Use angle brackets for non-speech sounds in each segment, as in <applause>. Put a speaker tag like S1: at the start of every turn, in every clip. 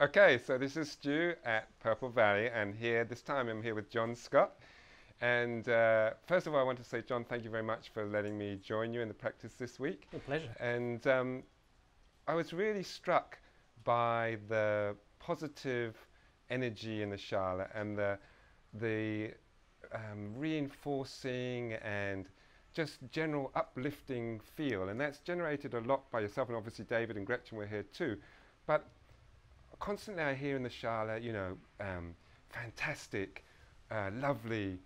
S1: Okay, so this is Stu at Purple Valley, and here this time I'm here with John Scott. And uh, first of all, I want to say, John, thank you very much for letting me join you in the practice this week.
S2: A pleasure.
S1: And um, I was really struck by the positive energy in the Shala and the the um, reinforcing and just general uplifting feel, and that's generated a lot by yourself, and obviously David and Gretchen were here too. But constantly I hear in the Shala, you know, um, fantastic, uh, lovely,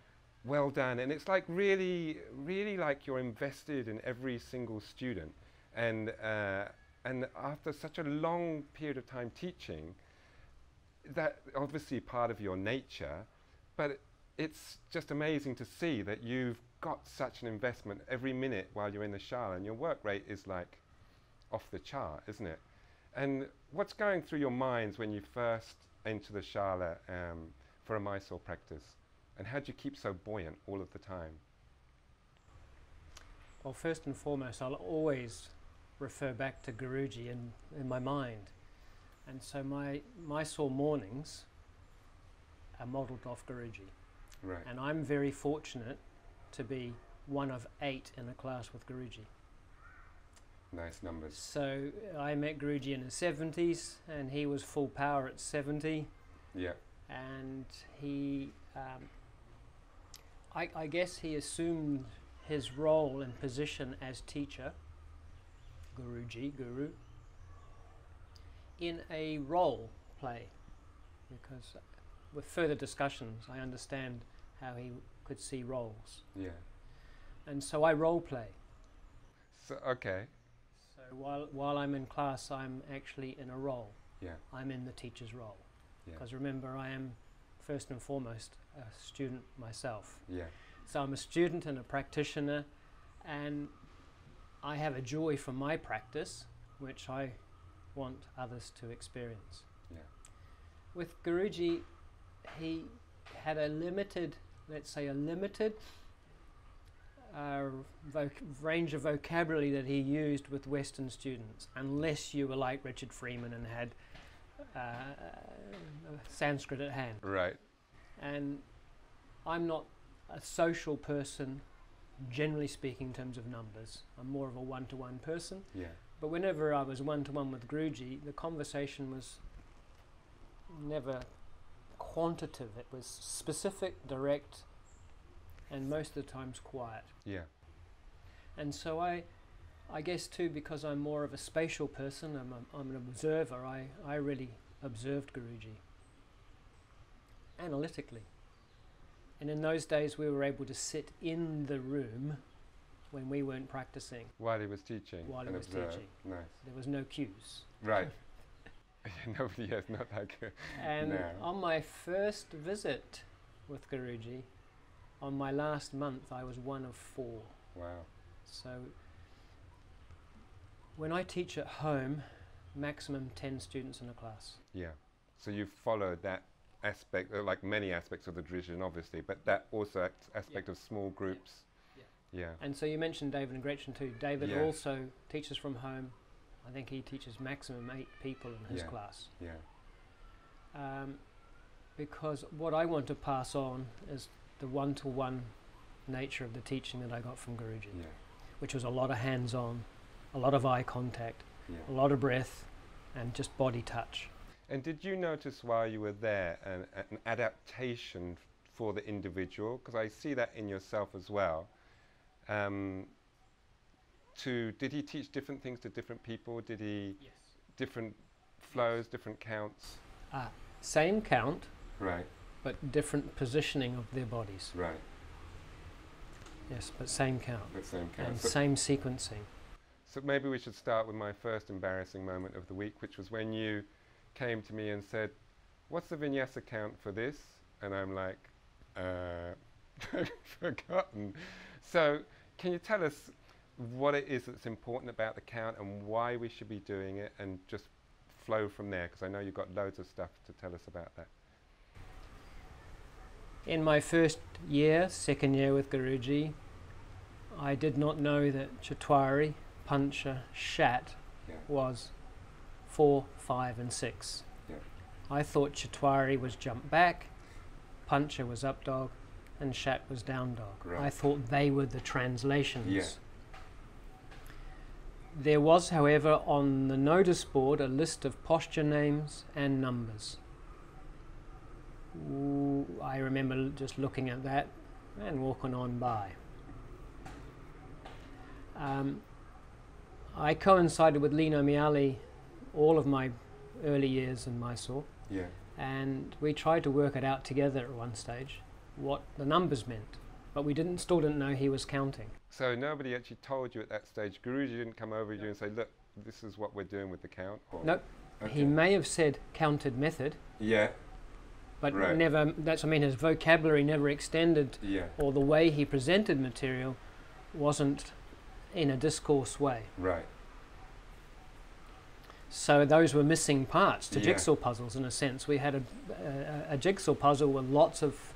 S1: well done, and it's like really, really like you're invested in every single student, and uh, and after such a long period of time teaching, that obviously part of your nature, but it's just amazing to see that you've got such an investment every minute while you're in the Shala, and your work rate is like off the chart, isn't it? And what's going through your minds when you first enter the Shala um, for a Mysore practice? And how do you keep so buoyant all of the time?
S2: Well, first and foremost, I'll always refer back to Guruji in, in my mind. And so my Mysore mornings are modelled off Guruji.
S1: Right.
S2: And I'm very fortunate to be one of eight in a class with Guruji.
S1: Nice numbers.
S2: So I met Guruji in his 70s, and he was full power at 70.
S1: Yeah.
S2: And he, um, I, I guess he assumed his role and position as teacher, Guruji, Guru, in a role play. Because with further discussions, I understand how he could see roles.
S1: Yeah.
S2: And so I role play.
S1: So okay.
S2: While, while I'm in class, I'm actually in a role.
S1: Yeah.
S2: I'm in the teacher's role.
S1: Yeah.
S2: Because remember, I am first and foremost a student myself.
S1: Yeah.
S2: So I'm a student and a practitioner, and I have a joy from my practice, which I want others to experience.
S1: Yeah.
S2: With Guruji, he had a limited, let's say, a limited uh, voc- range of vocabulary that he used with Western students, unless you were like Richard Freeman and had uh, Sanskrit at hand.
S1: Right.
S2: And I'm not a social person, generally speaking, in terms of numbers. I'm more of a one to one person.
S1: Yeah.
S2: But whenever I was one to one with Guruji, the conversation was never quantitative. It was specific, direct, and most of the times quiet.
S1: Yeah.
S2: And so I, I guess too, because I'm more of a spatial person, I'm, a, I'm an observer, I, I really observed Guruji analytically. And in those days, we were able to sit in the room when we weren't practicing.
S1: While he was teaching.
S2: While he was
S1: observe.
S2: teaching.
S1: Nice.
S2: There was no cues.
S1: Right. <laughs> <laughs> Nobody has not that good.
S2: And
S1: No.
S2: on my first visit with Guruji, on my last month, I was one of four.
S1: Wow.
S2: So when I teach at home, maximum 10 students in a class.
S1: Yeah. So you followed that aspect, uh, like many aspects of the tradition, obviously, but that also aspect of small groups.
S2: Yeah.
S1: Yeah.
S2: And so you mentioned David and Gretchen too. David
S1: Yeah.
S2: also teaches from home. I think he teaches maximum eight people in his
S1: Yeah.
S2: class.
S1: Yeah.
S2: Um, because what I want to pass on is the one to one nature of the teaching that I got from Guruji,
S1: Yeah.
S2: which was a lot of hands on, a lot of eye contact,
S1: Yeah.
S2: a lot of breath, and just body touch.
S1: And did you notice while you were there an, an adaptation for the individual? Because I see that in yourself as well. Um, to did he teach different things to different people? Did he
S2: Yes.
S1: different flows, different counts?
S2: Ah, same count,
S1: Right.
S2: But different positioning of their bodies.
S1: Right.
S2: Yes, but same count
S1: The same
S2: and
S1: count. So,
S2: same sequencing.
S1: so maybe we should start with my first embarrassing moment of the week, which was when you came to me and said, "What's the vinyasa count for this?" And I'm like, uh, <laughs> forgotten." So, can you tell us what it is that's important about the count and why we should be doing it, and just flow from there? Because I know you've got loads of stuff to tell us about that.
S2: In my first year, second year with Guruji, I did not know that Chatwari, Pancha, Shat
S1: Yeah.
S2: was four, five, and six.
S1: Yeah.
S2: I thought Chatwari was jump back, Pancha was up dog, and Shat was down dog. I thought they were the translations.
S1: Yeah.
S2: There was, however, on the notice board a list of posture names and numbers. I remember just looking at that and walking on by. Um, I coincided with Lino Miele all of my early years in Mysore,
S1: Yeah.
S2: and we tried to work it out together at one stage what the numbers meant, but we didn't still didn't know he was counting.
S1: So nobody actually told you at that stage. Guruji didn't come over to you and say, "Look, this is what we're doing with the count." Or
S2: Nope. He may have said counted method,
S1: Yeah.
S2: But
S1: Right.
S2: never. That's I mean, his vocabulary never extended,
S1: Yeah.
S2: or the way he presented material wasn't in a discourse way.
S1: Right.
S2: So those were missing parts to
S1: Yeah.
S2: jigsaw puzzles in a sense. We had a, a, a jigsaw puzzle with lots of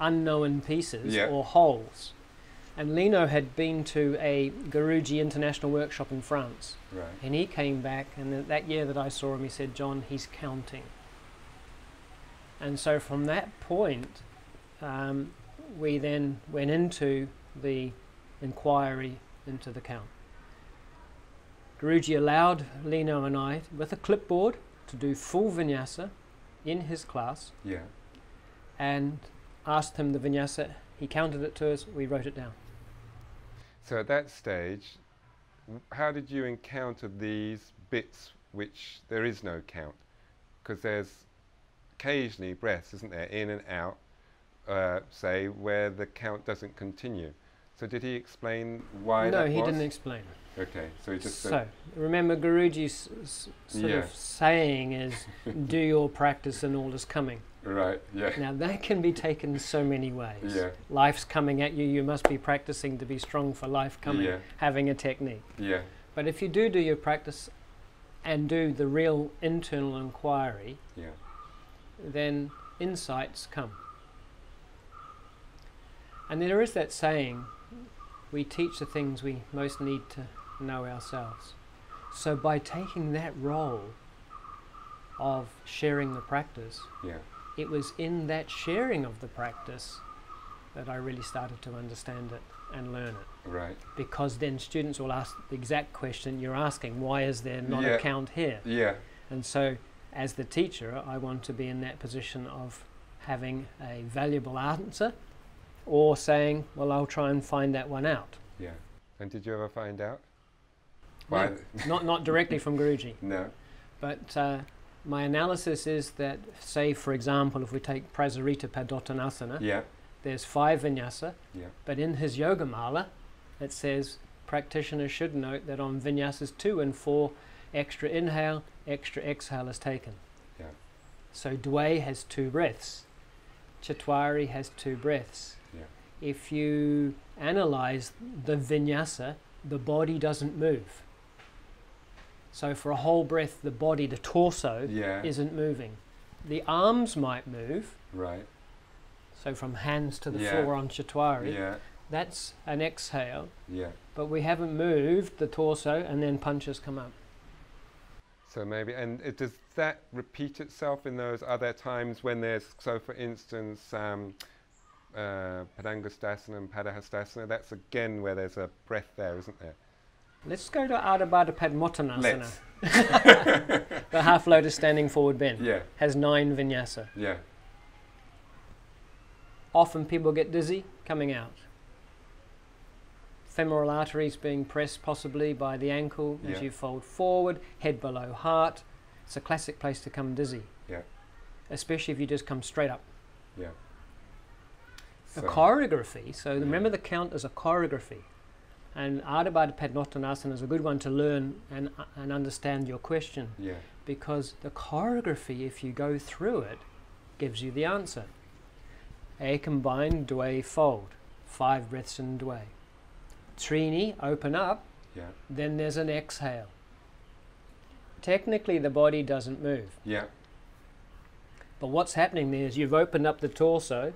S2: unknown pieces
S1: Yeah.
S2: or holes. And Lino had been to a Guruji International Workshop in France.
S1: Right.
S2: And he came back, and th- that year that I saw him, he said, John, he's counting. And so from that point, um, we then went into the inquiry into the count. Guruji allowed Lino and I, with a clipboard, to do full vinyasa in his class
S1: Yeah.
S2: and asked him the vinyasa. He counted it to us, we wrote it down.
S1: So at that stage, how did you encounter these bits which there is no count? Because there's occasionally breaths, isn't there, in and out, uh, say, where the count doesn't continue. So did he explain why
S2: no, he
S1: was?
S2: didn't explain.
S1: Okay, so he just
S2: so, remember Guruji's s- sort
S1: Yeah.
S2: of saying is, <laughs> do your practice and all is coming.
S1: right, yeah,
S2: Now that can be taken so many ways.
S1: yeah,
S2: Life's coming at you, you must be practicing to be strong for life coming,
S1: Yeah.
S2: having a technique.
S1: yeah,
S2: But if you do do your practice and do the real internal inquiry,
S1: yeah,
S2: then insights come. And there is that saying, we teach the things we most need to know ourselves. So by taking that role of sharing the practice,
S1: yeah,
S2: it was in that sharing of the practice that I really started to understand it and learn it.
S1: right,
S2: Because then students will ask the exact question you're asking, why is there not
S1: Yeah.
S2: a count here?
S1: yeah,
S2: And so, as the teacher, I want to be in that position of having a valuable answer or saying, well, I'll try and find that one out.
S1: yeah. And did you ever find out?
S2: No. Not, not directly from Guruji, <laughs>
S1: no,
S2: but uh, my analysis is that, say, for example, if we take Prasarita Padottanasana,
S1: yeah,
S2: there's five vinyasa,
S1: yeah,
S2: but in his Yoga Mala, it says practitioners should note that on vinyasas two and four, extra inhale, extra exhale is taken.
S1: Yeah.
S2: So Dway has two breaths. Chatwari has two breaths.
S1: Yeah.
S2: If you analyze the vinyasa, the body doesn't move. So for a whole breath, the body, the torso,
S1: yeah,
S2: isn't moving. The arms might move.
S1: right,
S2: So from hands to the
S1: Yeah.
S2: floor on Chatwari,
S1: yeah,
S2: that's an exhale.
S1: yeah.
S2: But we haven't moved the torso and then Pancha come up.
S1: So maybe, and it, does that repeat itself in those other times when there's, so for instance, um, uh, Padangustasana and Padahastasana, that's again where there's a breath there, isn't there?
S2: Let's go to Ardha Baddha Padmottanasana. <laughs> The half lotus standing forward bend
S1: Yeah,
S2: has nine vinyasa.
S1: yeah,
S2: Often people get dizzy coming out. Femoral arteries being pressed possibly by the ankle as you fold forward, head below heart. It's a classic place to come dizzy.
S1: Yeah.
S2: Especially if you just come straight up.
S1: yeah.
S2: A
S1: So-
S2: choreography, so
S1: Yeah.
S2: remember the count as a choreography. And Ardha Baddha Padmottanasana is a good one to learn and, and understand your question
S1: Yeah,
S2: because the choreography, if you go through it, gives you the answer. A combined dway fold, five breaths in dway. Trini, open up,
S1: yeah,
S2: then there's an exhale. Technically, the body doesn't move,
S1: yeah,
S2: but what's happening there is you've opened up the torso,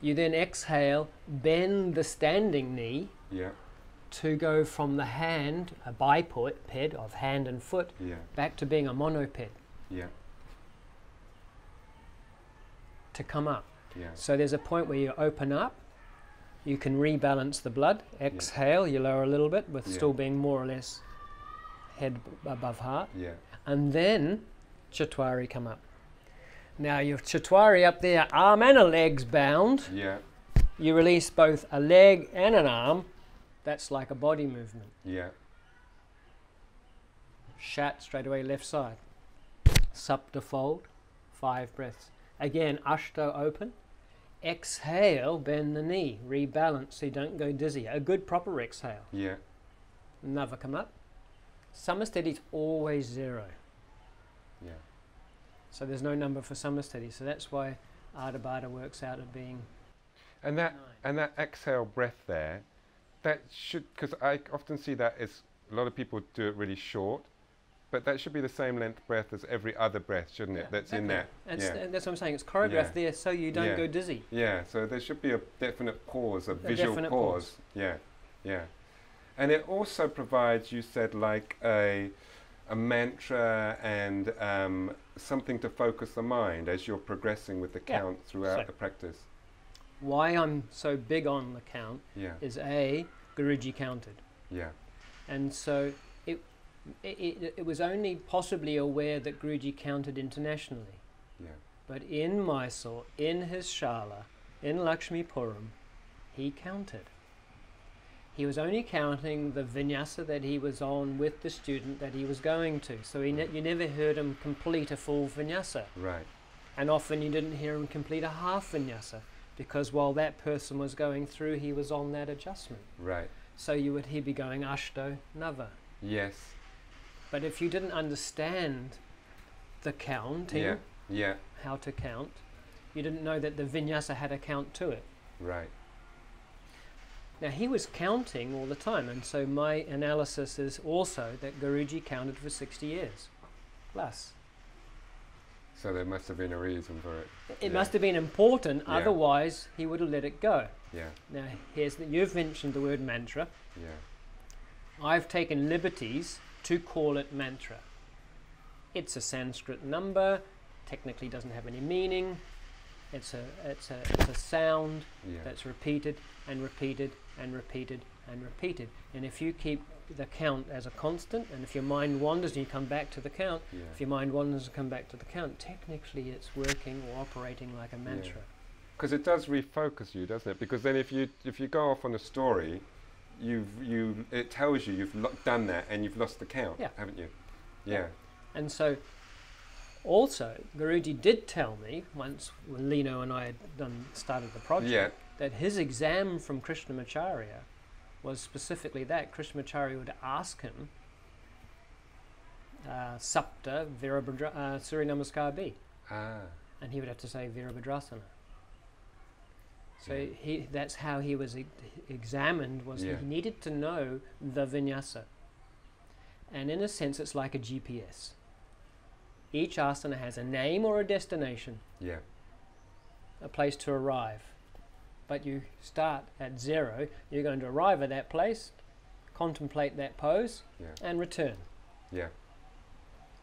S2: you then exhale, bend the standing knee
S1: yeah,
S2: to go from the hand, a biped of hand and foot,
S1: yeah,
S2: back to being a monoped.
S1: yeah,
S2: to come up.
S1: Yeah.
S2: So there's a point where you open up, you can rebalance the blood, exhale, you lower a little bit with
S1: Yeah.
S2: still being more or less head above heart,
S1: Yeah.
S2: and then Chatwari come up. Now your Chatwari up there, arm and a leg's bound.
S1: Yeah.
S2: You release both a leg and an arm. That's like a body movement.
S1: Yeah.
S2: Shat straight away left side. Sapta fold, five breaths. Again, Ashto open. Exhale, bend the knee, rebalance so you don't go dizzy. A good proper exhale.
S1: Yeah.
S2: Never come up. Samastiti's always zero.
S1: Yeah.
S2: So there's no number for samastiti. So that's why Ardha Baddha works out at being
S1: And that
S2: nine.
S1: and that exhale breath there, that should because I often see that as a lot of people do it really short, but that should be the same length breath as every other breath, shouldn't it?
S2: Yeah,
S1: That's in there.
S2: That's,
S1: yeah.
S2: that's what I'm saying. It's choreographed
S1: Yeah.
S2: there so you don't go dizzy.
S1: Yeah, so there should be a definite pause, a, visual pause.
S2: pause.
S1: Yeah, yeah. And it also provides, you said, like a, a mantra and um, something to focus the mind as you're progressing with the count throughout
S2: So-
S1: the practice.
S2: Why I'm so big on the count
S1: Yeah,
S2: is A, Guruji counted.
S1: yeah,
S2: And so it, it, it, was only possibly aware that Guruji counted internationally.
S1: yeah,
S2: But in Mysore, in his shala, in Lakshmipuram, he counted. He was only counting the vinyasa that he was on with the student that he was going to. So he ne- you never heard him complete a full vinyasa.
S1: right,
S2: And often you didn't hear him complete a half vinyasa because while that person was going through, he was on that adjustment.
S1: right.
S2: So you would he'd be going ashto nava.
S1: Yes,
S2: But if you didn't understand the counting,
S1: yeah, yeah,
S2: how to count, you didn't know that the vinyasa had a count to it.
S1: right,
S2: Now he was counting all the time, and so my analysis is also that Guruji counted for 60 years plus.
S1: So there must have been a reason for it.
S2: It
S1: Yeah.
S2: must have been important,
S1: Yeah.
S2: otherwise he would have let it go.
S1: Yeah,
S2: Now here's that you've mentioned the word mantra.
S1: yeah,
S2: I've taken liberties to call it mantra. It's a Sanskrit number, technically doesn't have any meaning. It's a, it's a, it's a sound
S1: yeah,
S2: that's repeated and repeated and repeated and repeated. And if you keep the count as a constant, and if your mind wanders and you come back to the count,
S1: yeah.
S2: if your mind wanders and come back to the count, technically it's working or operating like a mantra.
S1: Because it does refocus you, doesn't it? Because then if you if you go off on a story, you've you it tells you you've lo- done that and you've lost the count,
S2: Yeah.
S1: haven't you?
S2: Yeah.
S1: Yeah.
S2: And so, also, Guruji did tell me once when Lino and I had done started the project
S1: Yeah.
S2: that his exam from Krishnamacharya was specifically that Krishnamacharya would ask him uh, Sapta Virabhadra, uh, Surya Namaskar B,
S1: Ah.
S2: and he would have to say Virabhadrasana. So
S1: Yeah.
S2: he, that's how he was e- examined. Was
S1: Yeah.
S2: he needed to know the vinyasa, and in a sense, it's like a GPS. Each asana has a name or a destination,
S1: Yeah.
S2: a place to arrive. But you start at zero. You're going to arrive at that place, contemplate that pose,
S1: Yeah.
S2: and return.
S1: Yeah.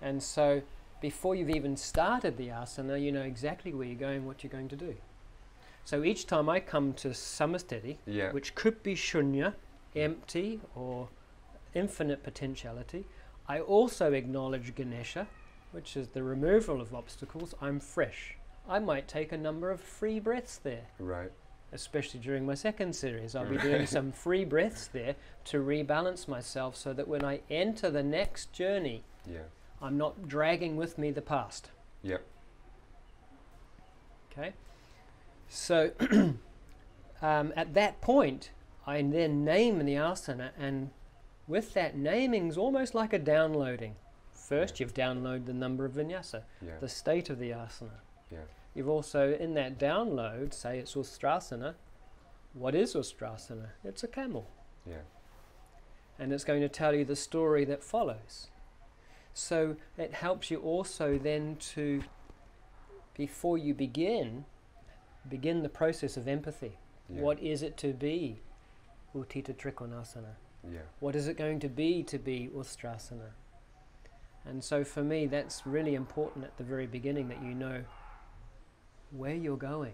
S2: And so, before you've even started the asana, you know exactly where you're going, what you're going to do. So each time I come to samastiti,
S1: Yeah.
S2: which could be shunya, empty or infinite potentiality, I also acknowledge Ganesha, which is the removal of obstacles. I'm fresh. I might take a number of free breaths there,
S1: Right.
S2: especially during my second series. I'll be doing <laughs> some free breaths there to rebalance myself so that when I enter the next journey,
S1: Yeah.
S2: I'm not dragging with me the past.
S1: Yep.
S2: Okay? So <clears throat> um, at that point, I then name the asana, and with that naming is almost like a downloading. First, you've downloaded the number of vinyasa,
S1: Yeah.
S2: the state of the asana.
S1: Yeah.
S2: You've also, in that download, say it's Ustrasana. What is Ustrasana? It's a camel.
S1: Yeah.
S2: and it's going to tell you the story that follows. So it helps you also then to, before you begin, begin the process of empathy.
S1: Yeah.
S2: What is it to be Utita Trikonasana?
S1: Yeah.
S2: What is it going to be to be Ustrasana? And so for me, that's really important at the very beginning that you know where you're going.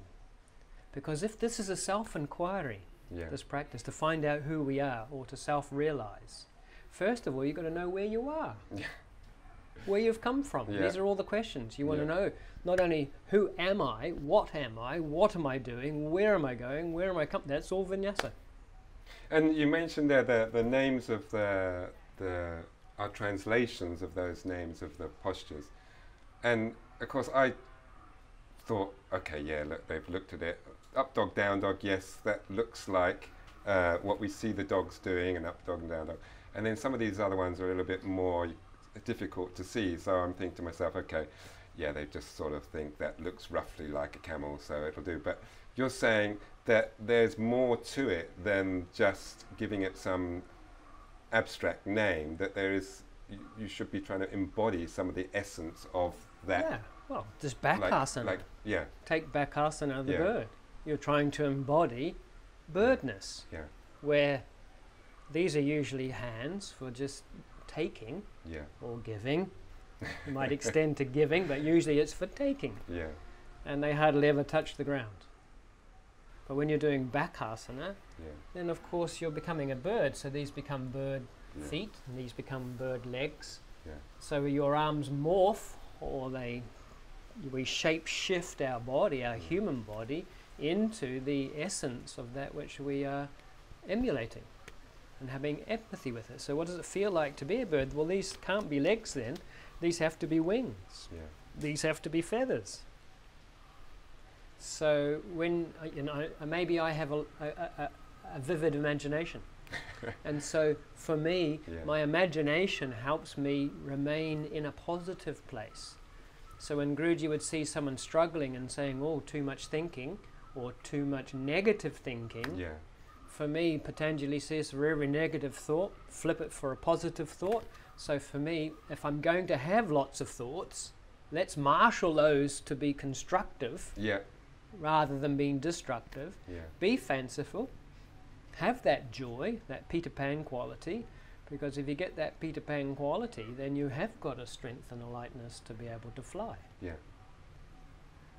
S2: Because if this is a self inquiry,
S1: Yeah.
S2: this practice, to find out who we are or to self realize, first of all, you've got to know where you are. Where you've come from.
S1: Yeah.
S2: These are all the questions. You want
S1: Yeah.
S2: to know not only who am I, what am I, what am I doing, where am I going, where am I coming. That's all vinyasa.
S1: And you mentioned there the, the names of the, the our translations of those names of the postures. And of course, I thought, okay, yeah, look, they've looked at it. Up dog, down dog, yes, that looks like uh, what we see the dogs doing, and up dog and down dog. And then some of these other ones are a little bit more difficult to see. So I'm thinking to myself, okay, yeah, they just sort of think that looks roughly like a camel, so it'll do. But you're saying that there's more to it than just giving it some abstract name, that there is, you, you should be trying to embody some of the essence of that.
S2: Yeah. Well, just
S1: Like,
S2: bakasana.
S1: like, yeah,
S2: Take bakasana the
S1: Yeah.
S2: bird. You're trying to embody birdness,
S1: yeah,
S2: where these are usually hands for just taking
S1: yeah,
S2: or giving. You <laughs> might extend to giving, but usually it's for taking,
S1: yeah,
S2: and they hardly ever touch the ground. But when you're doing bakasana,
S1: yeah,
S2: then of course you're becoming a bird, so these become bird
S1: yeah,
S2: feet, and these become bird legs.
S1: Yeah.
S2: So your arms morph, or they, we shape shift our body, our
S1: Mm.
S2: human body, into the essence of that which we are emulating and having empathy with it. So what does it feel like to be a bird? Well, these can't be legs then. These have to be wings.
S1: yeah,
S2: These have to be feathers. So when uh, you know, maybe I have a, a, a, a vivid imagination, <laughs> and so for me,
S1: Yeah.
S2: my imagination helps me remain in a positive place. So when Guruji would see someone struggling and saying, "Oh, too much thinking," or too much negative thinking,
S1: yeah,
S2: for me, Patanjali says for every negative thought, flip it for a positive thought. So for me, if I'm going to have lots of thoughts, let's marshal those to be constructive
S1: yeah,
S2: rather than being destructive.
S1: yeah,
S2: Be fanciful, have that joy, that Peter Pan quality, because if you get that Peter Pan quality, then you have got a strength and a lightness to be able to fly.
S1: yeah.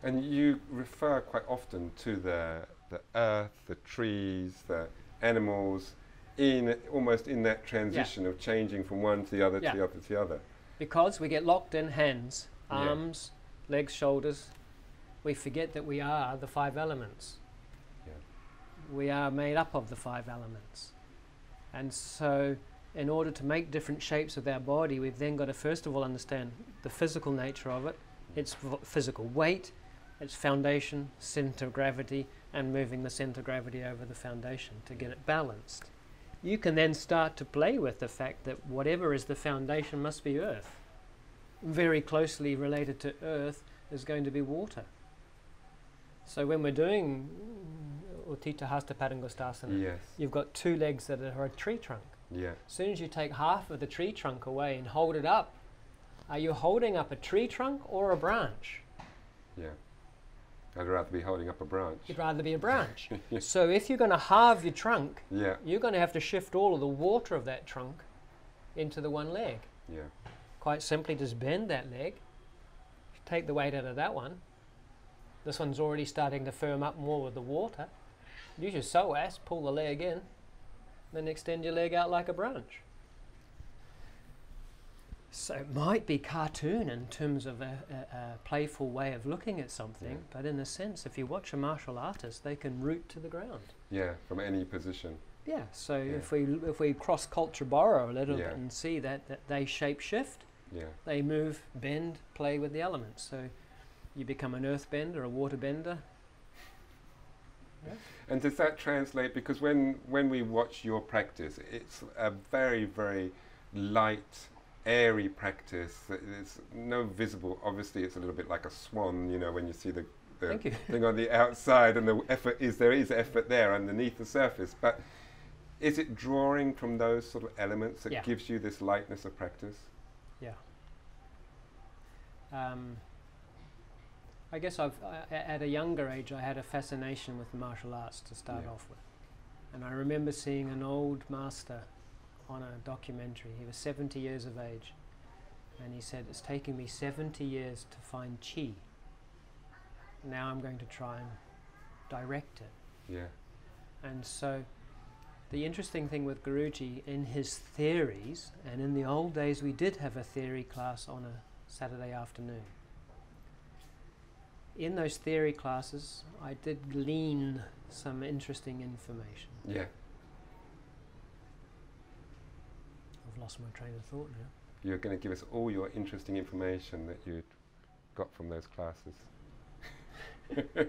S1: And you refer quite often to the the earth, the trees, the animals, in almost in that transition of changing from one to the other
S2: Yeah.
S1: to the other to the other.
S2: Because we get locked in hands,
S1: Yeah.
S2: arms, legs, shoulders, we forget that we are the five elements.
S1: Yeah.
S2: We are made up of the five elements. And so, in order to make different shapes of our body, we've then got to first of all understand the physical nature of it, mm. its physical weight, its foundation, center of gravity, and moving the center of gravity over the foundation to get it balanced. You can then start to play with the fact that whatever is the foundation must be earth. Very closely related to earth is going to be water. So when we're doing mm, Uttita Hasta Padangustasana,
S1: Yes.
S2: you've got two legs that are a tree trunk.
S1: Yeah.
S2: As soon as you take half of the tree trunk away and hold it up, are you holding up a tree trunk or a branch?
S1: Yeah. I'd rather be holding up a branch.
S2: You'd rather be a branch. <laughs> so if you're going to halve your trunk,
S1: Yeah.
S2: you're going to have to shift all of the water of that trunk into the one leg.
S1: Yeah.
S2: Quite simply, just bend that leg, take the weight out of that one. This one's already starting to firm up more with the water. Use your psoas, pull the leg in, then extend your leg out like a branch. So it might be cartoon in terms of a, a, a playful way of looking at something,
S1: Yeah.
S2: but in a sense, if you watch a martial artist, they can root to the ground.
S1: Yeah. From any position.
S2: Yeah. So
S1: Yeah.
S2: if we if we cross culture borrow a little
S1: Yeah.
S2: bit and see that that they shape shift,
S1: Yeah.
S2: they move, bend, play with the elements. So you become an earth bender, a water bender.
S1: And does that translate? Because when when we watch your practice, it's a very very light, airy practice. There's no visible. Obviously, it's a little bit like a swan. You know, when you see the the
S2: you. <laughs>
S1: thing on the outside, and the effort is there is effort there underneath the surface. But is it drawing from those sort of elements that
S2: Yeah.
S1: gives you this lightness of practice?
S2: Yeah. Um, I guess I've uh, at a younger age I had a fascination with martial arts to start
S1: Yeah.
S2: off with, and I remember seeing an old master on a documentary. He was 70 years of age, and he said, "It's taken me 70 years to find chi." now I'm going to try and direct it.
S1: Yeah.
S2: And so, the interesting thing with Guruji in his theories, and in the old days we did have a theory class on a Saturday afternoon. In those theory classes, I did glean some interesting information.
S1: Yeah.
S2: I've lost my train of thought now.
S1: You're going to give us all your interesting information that you'd got from those classes. <laughs>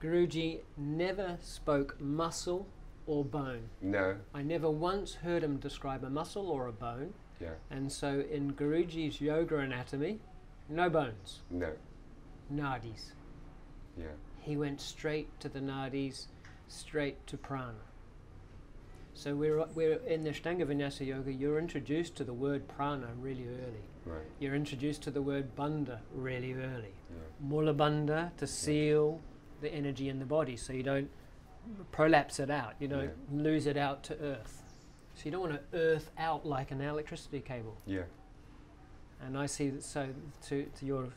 S2: Guruji never spoke muscle or bone.
S1: No.
S2: I never once heard him describe a muscle or a bone.
S1: Yeah.
S2: And so in Guruji's yoga anatomy, no bones,
S1: No.
S2: nadis.
S1: Yeah.
S2: He went straight to the nadis, straight to prana. So we're, we're in the Ashtanga Vinyasa Yoga, you're introduced to the word prana really early.
S1: Right.
S2: You're introduced to the word bandha really early.
S1: Yeah.
S2: Mula bandha to seal the energy in the body so you don't prolapse it out, you don't
S1: Yeah.
S2: lose it out to earth. So you don't want to earth out like an electricity cable.
S1: Yeah.
S2: And I see that so to, to your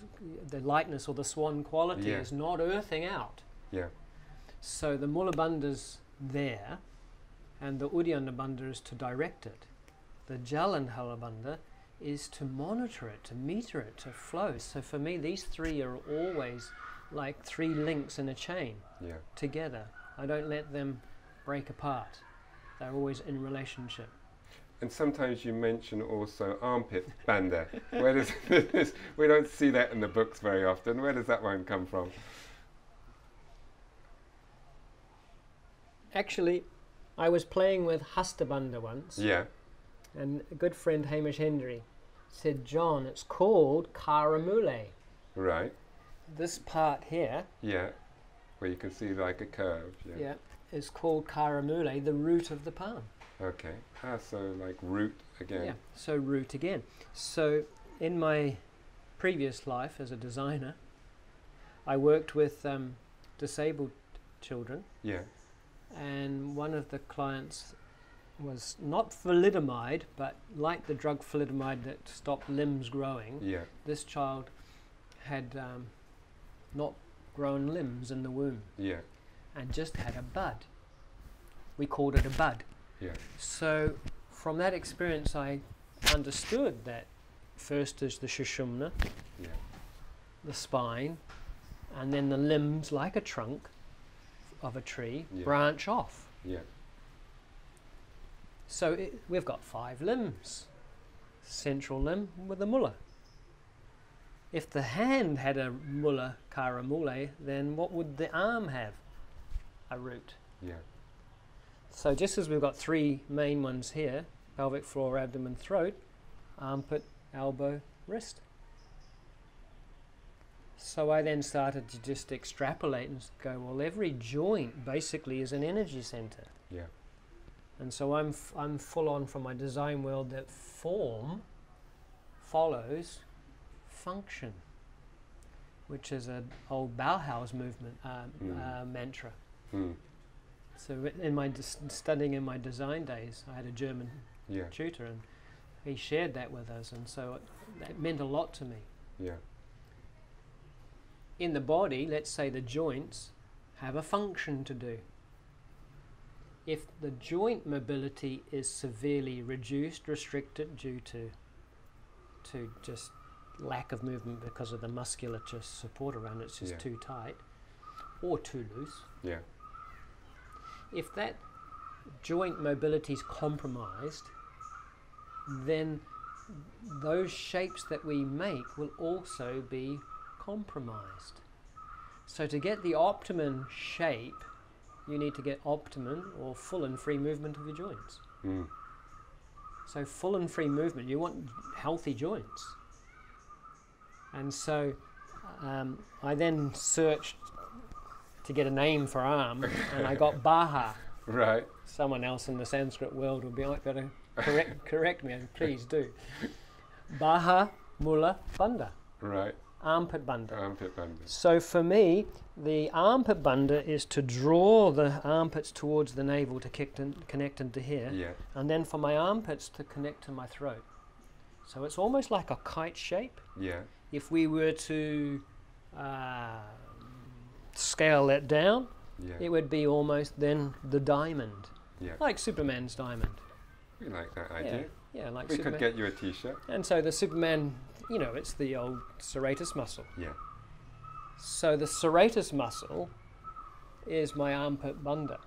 S2: the lightness or the swan quality
S1: Yeah.
S2: is not earthing out.
S1: Yeah.
S2: So the Mula bandha's there and the Uddiyana bandha is to direct it. The Jalandhara bandha is to monitor it, to meter it, to flow. So for me these three are always like three links in a chain
S1: Yeah.
S2: together. I don't let them break apart. They're always in relationship.
S1: And sometimes you mention also armpit bandha. Where does <laughs> this, we don't see that in the books very often. Where does that one come from?
S2: Actually, I was playing with Hastabandha once,
S1: Yeah.
S2: and a good friend Hamish Hendry said, John, it's called Karamule.
S1: Right.
S2: This part here,
S1: Yeah. Where you can see like a curve. Yeah.
S2: yeah, is called Karamule, the root of the palm.
S1: Okay. Ah, so like root again.
S2: Yeah, so root again. So in my previous life as a designer, I worked with um, disabled children,
S1: Yeah.
S2: And one of the clients was not thalidomide, but like the drug thalidomide that stopped limbs growing,
S1: Yeah.
S2: this child had um, not grown limbs in the womb
S1: Yeah.
S2: and just had a bud. We called it a bud.
S1: Yeah.
S2: So, from that experience, I understood that first is the sushumna,
S1: Yeah.
S2: the spine, and then the limbs, like a trunk of a tree,
S1: Yeah.
S2: branch off.
S1: Yeah.
S2: So, it, we've got five limbs central limb with a mula. If the hand had a mula kara mule, then what would the arm have? A root.
S1: Yeah.
S2: So just as we've got three main ones here, pelvic floor, abdomen, throat, armpit, elbow, wrist. So I then started to just extrapolate and go, well, every joint basically is an energy center.
S1: Yeah.
S2: And so I'm, f- I'm full on from my design world that form follows function, which is an old Bauhaus movement uh,
S1: Mm.
S2: uh, mantra.
S1: Hmm.
S2: So in my dis- studying in my design days, I had a German
S1: Yeah.
S2: tutor, and he shared that with us, and so it, that meant a lot to me.
S1: Yeah.
S2: In the body, let's say the joints have a function to do. If the joint mobility is severely reduced, restricted due to to just lack of movement because of the musculature support around it, it's just
S1: Yeah.
S2: too tight or too loose,
S1: Yeah.
S2: if that joint mobility is compromised, then those shapes that we make will also be compromised. So, to get the optimum shape, you need to get optimum or full and free movement of your joints.
S1: Hmm.
S2: So, full and free movement, you want healthy joints. And so, um, I then searched to get a name for arm, and I got Bahu. <laughs>
S1: Right.
S2: Someone else in the Sanskrit world would be like, better correct, correct me, and please do. <laughs> Bahu Mula Bandha,
S1: Right.
S2: Armpit bandha.
S1: Armpit.
S2: So for me, the armpit bandha is to draw the armpits towards the navel to in, connect into here,
S1: Yeah.
S2: and then for my armpits to connect to my throat. So it's almost like a kite shape.
S1: Yeah.
S2: If we were to uh, scale that down,
S1: Yeah.
S2: it would be almost then the diamond,
S1: yeah.
S2: like Superman's diamond.
S1: We like that
S2: Yeah,
S1: idea.
S2: yeah, like
S1: we
S2: Superman.
S1: could get you a T-shirt.
S2: and so the Superman, you know, it's the old serratus muscle.
S1: Yeah.
S2: So the serratus muscle is my armpit bandha.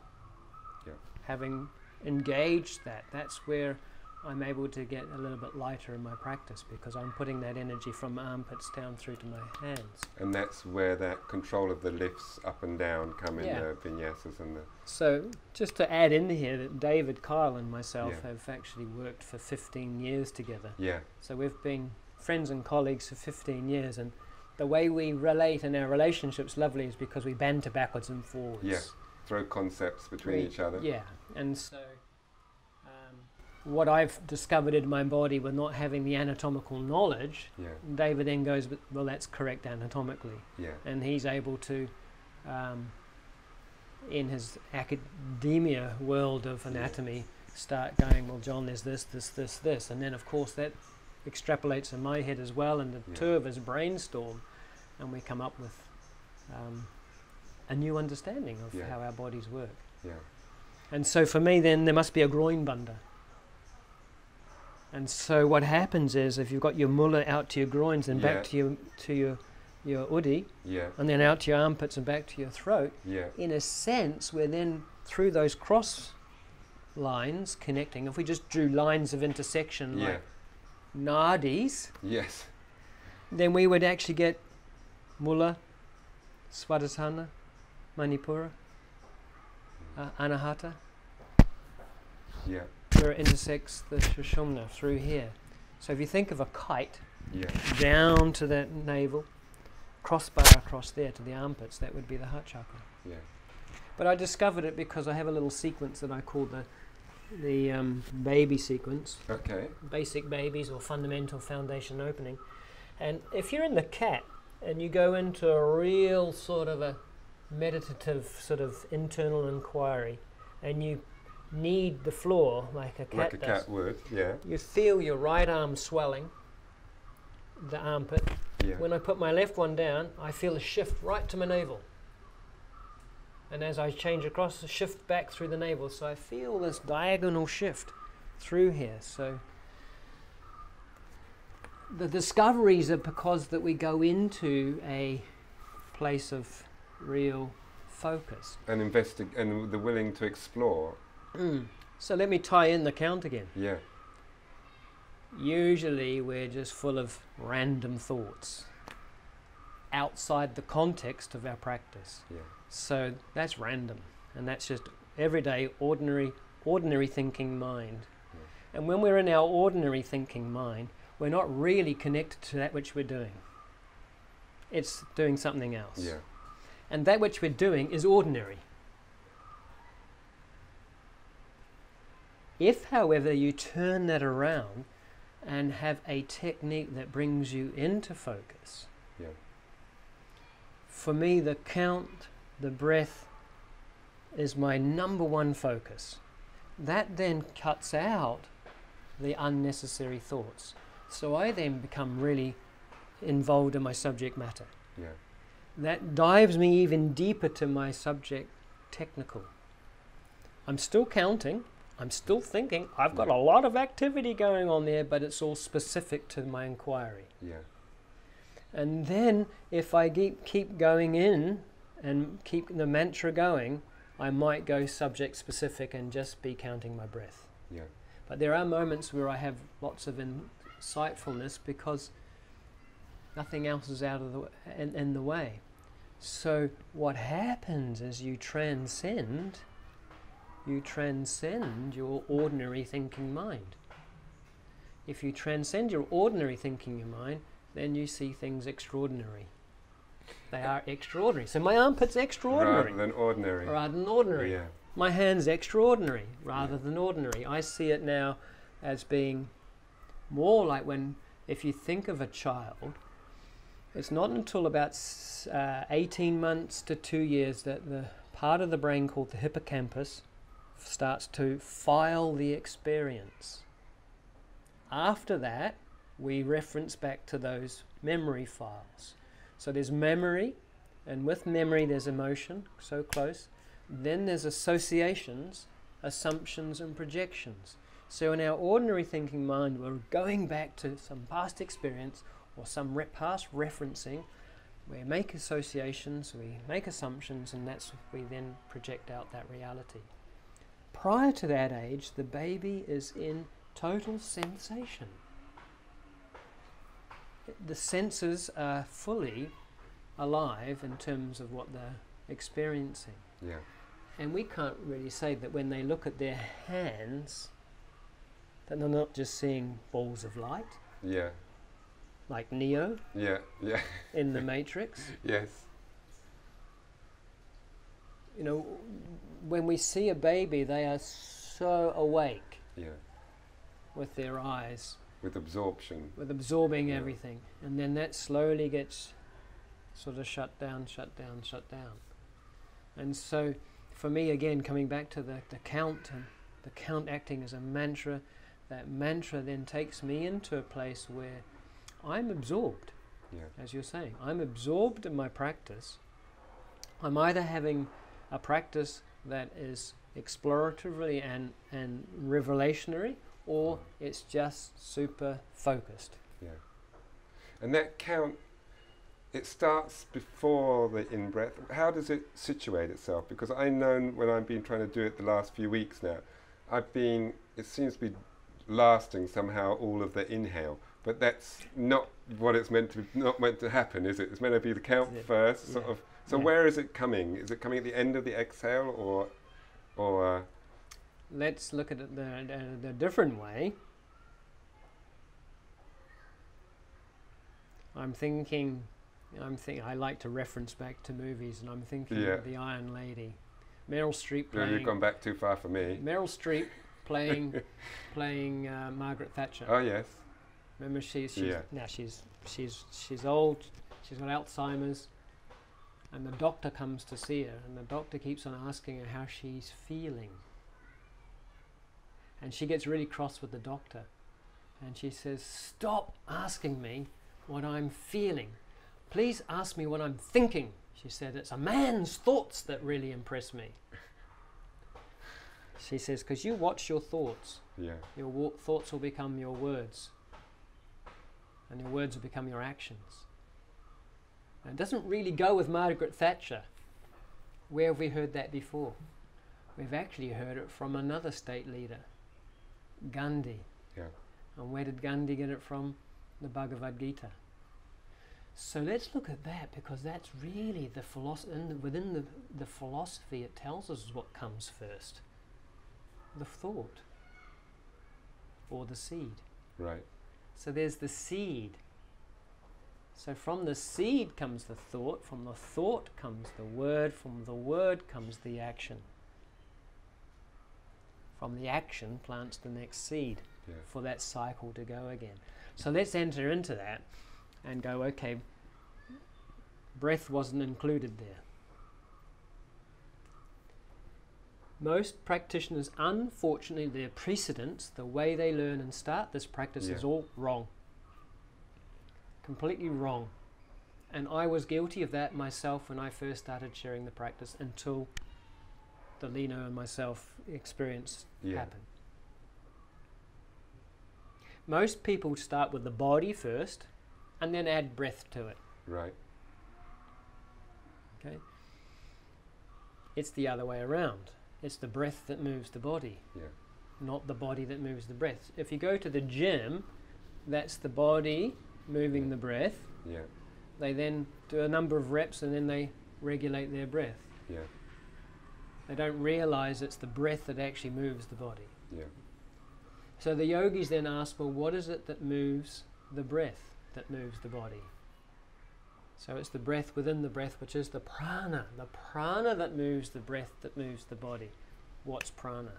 S1: Yeah.
S2: Having engaged that, that's where I'm able to get a little bit lighter in my practice because I'm putting that energy from my armpits down through to my hands.
S1: And that's where that control of the lifts up and down come in the vinyasas and the
S2: So just to add in here that David, Keil, and myself
S1: Yeah.
S2: have actually worked for 15 years together.
S1: yeah,
S2: So we've been friends and colleagues for 15 years, and the way we relate in our relationships lovely is because we banter backwards and forwards.
S1: Yeah. throw concepts between
S2: We-
S1: each other.
S2: Yeah, and so um, what I've discovered in my body with not having the anatomical knowledge,
S1: Yeah.
S2: David then goes, well, that's correct anatomically,
S1: Yeah.
S2: and he's able to. Um, in his academia world of anatomy, start going, well, John, there's this, this, this, this. And then, of course, that extrapolates in my head as well, and the
S1: Yeah.
S2: two of us brainstorm, and we come up with um, a new understanding of
S1: Yeah.
S2: how our bodies work.
S1: Yeah.
S2: And so for me, then, there must be a groin bandha. And so what happens is, if you've got your mullah out to your groins and
S1: Yeah.
S2: back to your to your your uddi,
S1: Yeah.
S2: and then out to your armpits and back to your throat,
S1: Yeah.
S2: in a sense, we're then through those cross lines connecting. If we just drew lines of intersection
S1: Yeah.
S2: like nadis,
S1: Yes.
S2: then we would actually get Mula, Swadhisthana, Manipura, uh, Anahata,
S1: Yeah.
S2: where it intersects the Sushumna through here. So if you think of a kite
S1: Yeah.
S2: down to the navel, crossbar across there to the armpits, that would be the heart chakra.
S1: Yeah.
S2: But I discovered it because I have a little sequence that I call the the um, baby sequence,
S1: Okay.
S2: basic babies or fundamental foundation opening. And if you're in the cat and you go into a real sort of a meditative sort of internal inquiry, and you knead the floor like a cat
S1: like a
S2: does,
S1: cat would. Yeah.
S2: you feel your right arm swelling, the armpit.
S1: Yeah.
S2: When I put my left one down, I feel a shift right to my navel. And as I change across, shift back through the navel. So I feel this diagonal shift through here. So the discoveries are because that we go into a place of real focus.
S1: and investig and the willing to explore. Hmm.
S2: So let me tie in the count again.
S1: Yeah.
S2: Usually we're just full of random thoughts outside the context of our practice.
S1: Yeah.
S2: So that's random, and that's just everyday, ordinary, ordinary thinking mind.
S1: Yeah.
S2: And when we're in our ordinary thinking mind, we're not really connected to that which we're doing. It's doing something else.
S1: Yeah.
S2: And that which we're doing is ordinary. If, however, you turn that around and have a technique that brings you into focus. For me, the count, the breath, is my number one focus. That then cuts out the unnecessary thoughts. So I then become really involved in my subject matter.
S1: Yeah.
S2: That dives me even deeper to my subject technical. I'm still counting, I'm still thinking, I've got a lot of activity going on there, but it's all specific to my inquiry.
S1: Yeah.
S2: And then if I keep, keep going in and keep the mantra going, I might go subject specific and just be counting my breath.
S1: Yeah.
S2: But there are moments where I have lots of insightfulness because nothing else is out of the in, in the way. So what happens is you transcend you transcend your ordinary thinking mind. If you transcend your ordinary thinking mind, then you see things extraordinary. They are extraordinary. So my armpit's extraordinary
S1: Rather than ordinary.
S2: rather than ordinary.
S1: Yeah.
S2: My hand's extraordinary rather
S1: Yeah.
S2: than ordinary. I see it now as being more like when, if you think of a child, it's not until about uh, 18 months to two years that the part of the brain called the hippocampus starts to file the experience. After that, we reference back to those memory files. So there's memory, and with memory there's emotion, so close. Then there's associations, assumptions, and projections. So in our ordinary thinking mind, we're going back to some past experience or some re- past referencing. We make associations, we make assumptions, and that's we then project out that reality. Prior to that age, the baby is in total sensation. The senses are fully alive in terms of what they're experiencing.
S1: Yeah.
S2: And we can't really say that when they look at their hands, that they're not just seeing balls of light,
S1: Yeah.
S2: like Neo
S1: Yeah. Yeah.
S2: in the <laughs> Matrix.
S1: yes.
S2: You know, when we see a baby, they are so awake
S1: Yeah.
S2: with their eyes,
S1: With absorption.
S2: with absorbing
S1: Yeah.
S2: everything. And then that slowly gets sort of shut down, shut down, shut down. And so, for me, again, coming back to the, the count and the count acting as a mantra, that mantra then takes me into a place where I'm absorbed,
S1: Yeah.
S2: as you're saying. I'm absorbed in my practice. I'm either having a practice that is exploratively and, and revelationary, or it's just super focused.
S1: Yeah. And that count, it starts before the in breath. How does it situate itself? Because I know when I've been trying to do it the last few weeks now, I've been, it seems to be lasting somehow all of the inhale. But that's not what it's meant to not meant to happen, is it? It's meant to be the count
S2: Yeah.
S1: first, sort
S2: Yeah.
S1: of. So
S2: Yeah.
S1: where is it coming? Is it coming at the end of the exhale, or, or uh,
S2: Let's look at it the, the, the different way. I'm thinking, I'm think I like to reference back to movies, and I'm thinking
S1: Yeah.
S2: of the Iron Lady, Meryl Streep
S1: no, you've gone back too far for me?
S2: Meryl Streep <laughs> playing playing uh, Margaret Thatcher.
S1: Oh yes.
S2: Remember, she's, she's
S1: Yeah.
S2: now she's she's she's old. She's got Alzheimer's, and the doctor comes to see her, and the doctor keeps on asking her how she's feeling. And she gets really cross with the doctor, and she says, "Stop asking me what I'm feeling. Please ask me what I'm thinking." She said, "It's a man's thoughts that really impress me." She says, "Because you watch your thoughts."
S1: Yeah.
S2: Your wa- thoughts will become your words, and your words will become your actions. And it doesn't really go with Margaret Thatcher. Where have we heard that before? We've actually heard it from another state leader, Gandhi.
S1: Yeah.
S2: And where did Gandhi get it from? The Bhagavad Gita. So let's look at that because that's really the philosophy. The, within the, the philosophy, it tells us what comes first the thought or the seed.
S1: Right.
S2: So there's the seed. So from the seed comes the thought, from the thought comes the word, from the word comes the action. From the action plants the next seed
S1: Yeah.
S2: for that cycle to go again. So let's enter into that and go, okay, breath wasn't included there. Most practitioners, unfortunately, their precedents, the way they learn and start this practice is all wrong. Completely wrong. And I was guilty of that myself when I first started sharing the practice until the Lino and myself experience
S1: Yeah.
S2: happened. Most people start with the body first and then add breath to it.
S1: Right.
S2: Okay? It's the other way around. It's the breath that moves the body,
S1: Yeah.
S2: not the body that moves the breath. If you go to the gym, that's the body moving the breath.
S1: Yeah.
S2: They then do a number of reps and then they regulate their breath.
S1: Yeah.
S2: They don't realize it's the breath that actually moves the body.
S1: Yeah.
S2: So the yogis then ask, well, what is it that moves the breath, that moves the body? So it's the breath within the breath, which is the prana, the prana that moves the breath, that moves the body. What's prana?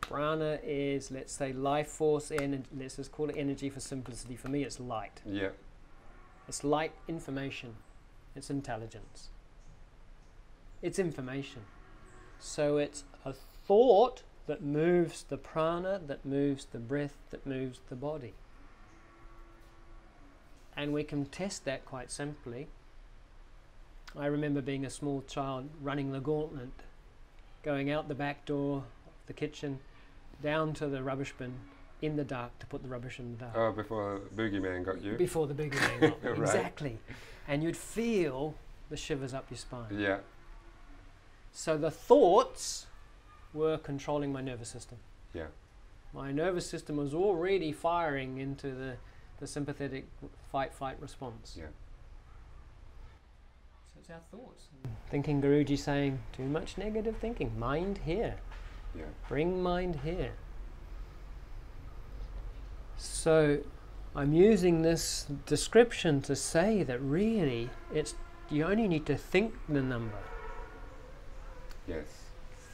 S2: Prana is, let's say, life force, and let's just call it energy for simplicity. For me, it's light.
S1: Yeah.
S2: It's light information. It's intelligence. It's information. So it's a thought that moves the prana, that moves the breath, that moves the body. and we can test that quite simply. I remember being a small child running the gauntlet, going out the back door of the kitchen, down to the rubbish bin in the dark to put the rubbish in the dark.
S1: Oh, before the Boogeyman got you?
S2: Before the bigger man got me. <laughs>
S1: Right.
S2: Exactly. And you'd feel the shivers up your spine.
S1: Yeah,
S2: So the thoughts were controlling my nervous system.
S1: yeah,
S2: My nervous system was already firing into the, the sympathetic fight flight response.
S1: yeah.
S2: So it's our thoughts. Thinking Guruji saying, too much negative thinking. Mind here.
S1: Yeah,
S2: Bring mind here. So I'm using this description to say that really it's you only need to think the number.
S1: Yes,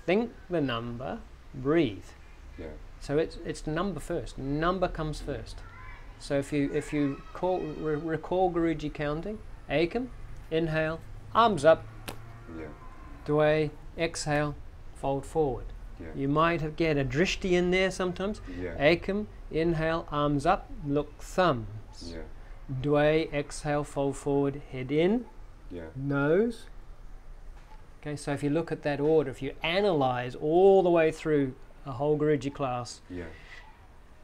S2: Think the number, breathe.
S1: yeah,
S2: So it's it's number first. Number comes first. So if you if you call, re- recall Guruji counting, Ekam, inhale, arms up,
S1: yeah,
S2: Dway, exhale, fold forward.
S1: yeah,
S2: You might have get a drishti in there sometimes.
S1: yeah,
S2: Ekam, inhale, arms up, look thumbs.
S1: yeah,
S2: Dway, exhale, fold forward, head in,
S1: yeah,
S2: nose. Okay, so if you look at that order, if you analyze all the way through a whole Guruji class,
S1: yeah,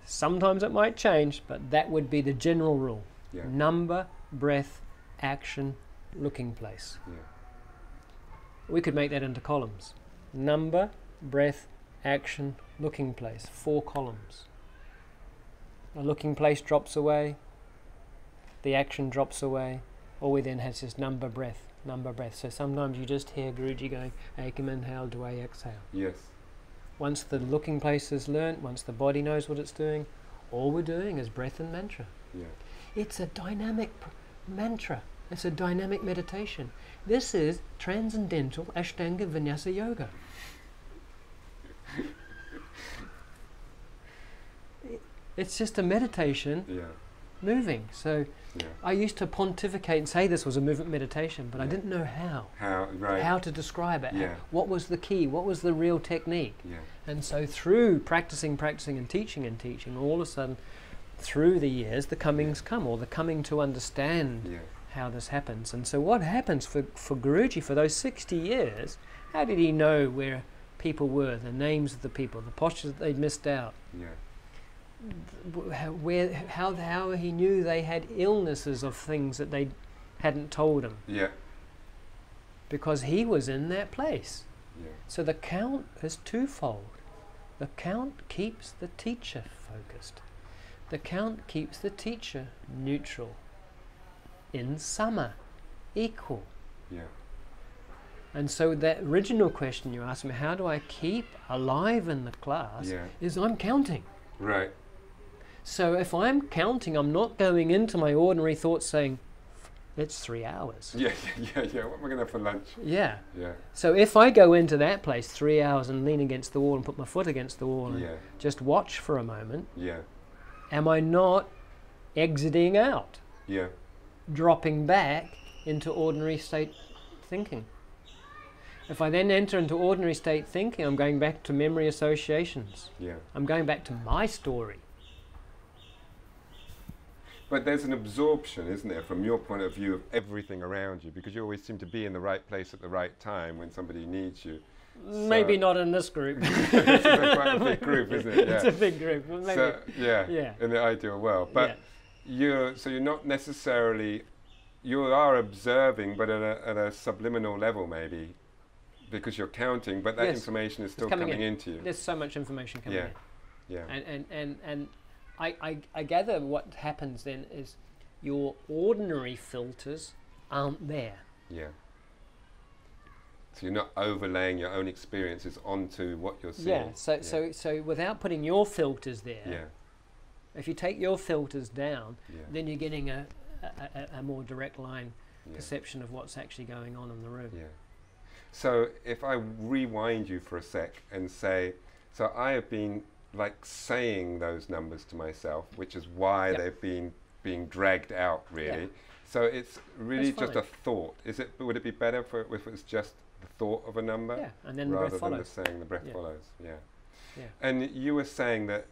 S2: sometimes it might change, but that would be the general rule.
S1: yeah,
S2: Number, breath, action, looking place.
S1: yeah,
S2: We could make that into columns. Number, breath, action, looking place. Four columns. The looking place drops away, the action drops away. All we then has is number, breath, number, breath. So sometimes you just hear Guruji going, Ekam inhale, Dway exhale.
S1: yes,
S2: Once the looking place is learnt, once the body knows what it's doing, all we're doing is breath and mantra.
S1: yeah,
S2: It's a dynamic pr- mantra. It's a dynamic meditation. This is transcendental Ashtanga Vinyasa Yoga. <laughs> It's just a meditation
S1: yeah,
S2: moving. So
S1: yeah.
S2: I used to pontificate and say this was a movement meditation, but I didn't know how.
S1: How, right,
S2: How to describe it.
S1: Yeah.
S2: What was the key? What was the real technique?
S1: yeah,
S2: And so through practicing, practicing, and teaching and teaching, all of a sudden, through the years, the comings come, or the coming to understand
S1: yeah,
S2: how this happens. And so, what happens for, for Guruji for those 60 years? How did he know where people were, the names of the people, the postures that they'd missed out?
S1: yeah,
S2: how, where, how, how he knew they had illnesses of things that they hadn't told him?
S1: yeah,
S2: Because he was in that place.
S1: yeah,
S2: So, the count is twofold. The count keeps the teacher focused. The count keeps the teacher neutral, in summer, equal.
S1: yeah,
S2: And so that original question you asked me, how do I keep alive in the class,
S1: yeah,
S2: is I'm counting.
S1: right,
S2: So if I'm counting, I'm not going into my ordinary thoughts saying, it's three hours.
S1: yeah, <laughs> yeah, yeah, what am I going to have for lunch?
S2: Yeah.
S1: Yeah,
S2: So if I go into that place three hours and lean against the wall and put my foot against the wall and
S1: yeah,
S2: just watch for a moment,
S1: yeah,
S2: am I not exiting out,
S1: yeah,
S2: dropping back into ordinary state thinking? If I then enter into ordinary state thinking, I'm going back to memory associations.
S1: yeah.
S2: I'm going back to my story.
S1: But there's an absorption, isn't there, from your point of view of everything around you, because you always seem to be in the right place at the right time when somebody needs you.
S2: Maybe
S1: So-
S2: not in this group. <laughs>
S1: it's a quite a big group, isn't it? Yeah. <laughs>
S2: it's
S1: Yeah.
S2: a big group. Maybe.
S1: So, yeah,
S2: Yeah.
S1: in the ideal world. But you're so you're not necessarily you are observing, but at a, at a subliminal level, maybe, because you're counting, but that
S2: Yes,
S1: information is still
S2: coming
S1: coming,
S2: in.
S1: into you.
S2: There's so much information coming
S1: Yeah.
S2: in.
S1: Yeah,
S2: And, and, and, and I, I, I gather what happens then is your ordinary filters aren't there.
S1: yeah. So you're not overlaying your own experiences onto what you're seeing.
S2: Yeah. So, so, so without putting your filters there,
S1: yeah,
S2: if you take your filters down,
S1: yeah,
S2: then you're getting a, a, a, a more direct line
S1: yeah.
S2: perception of what's actually going on in the room.
S1: Yeah. So if I rewind you for a sec and say, so I have been like saying those numbers to myself, which is why
S2: Yep.
S1: they've been being dragged out, really. So it's really
S2: That's
S1: just
S2: fine.
S1: a thought. Is it? Would it be better for if it's just the thought of a number
S2: Yeah, and then the
S1: rather
S2: breath
S1: than
S2: follows.
S1: the saying the breath
S2: Yeah.
S1: follows? Yeah.
S2: Yeah.
S1: And you were saying that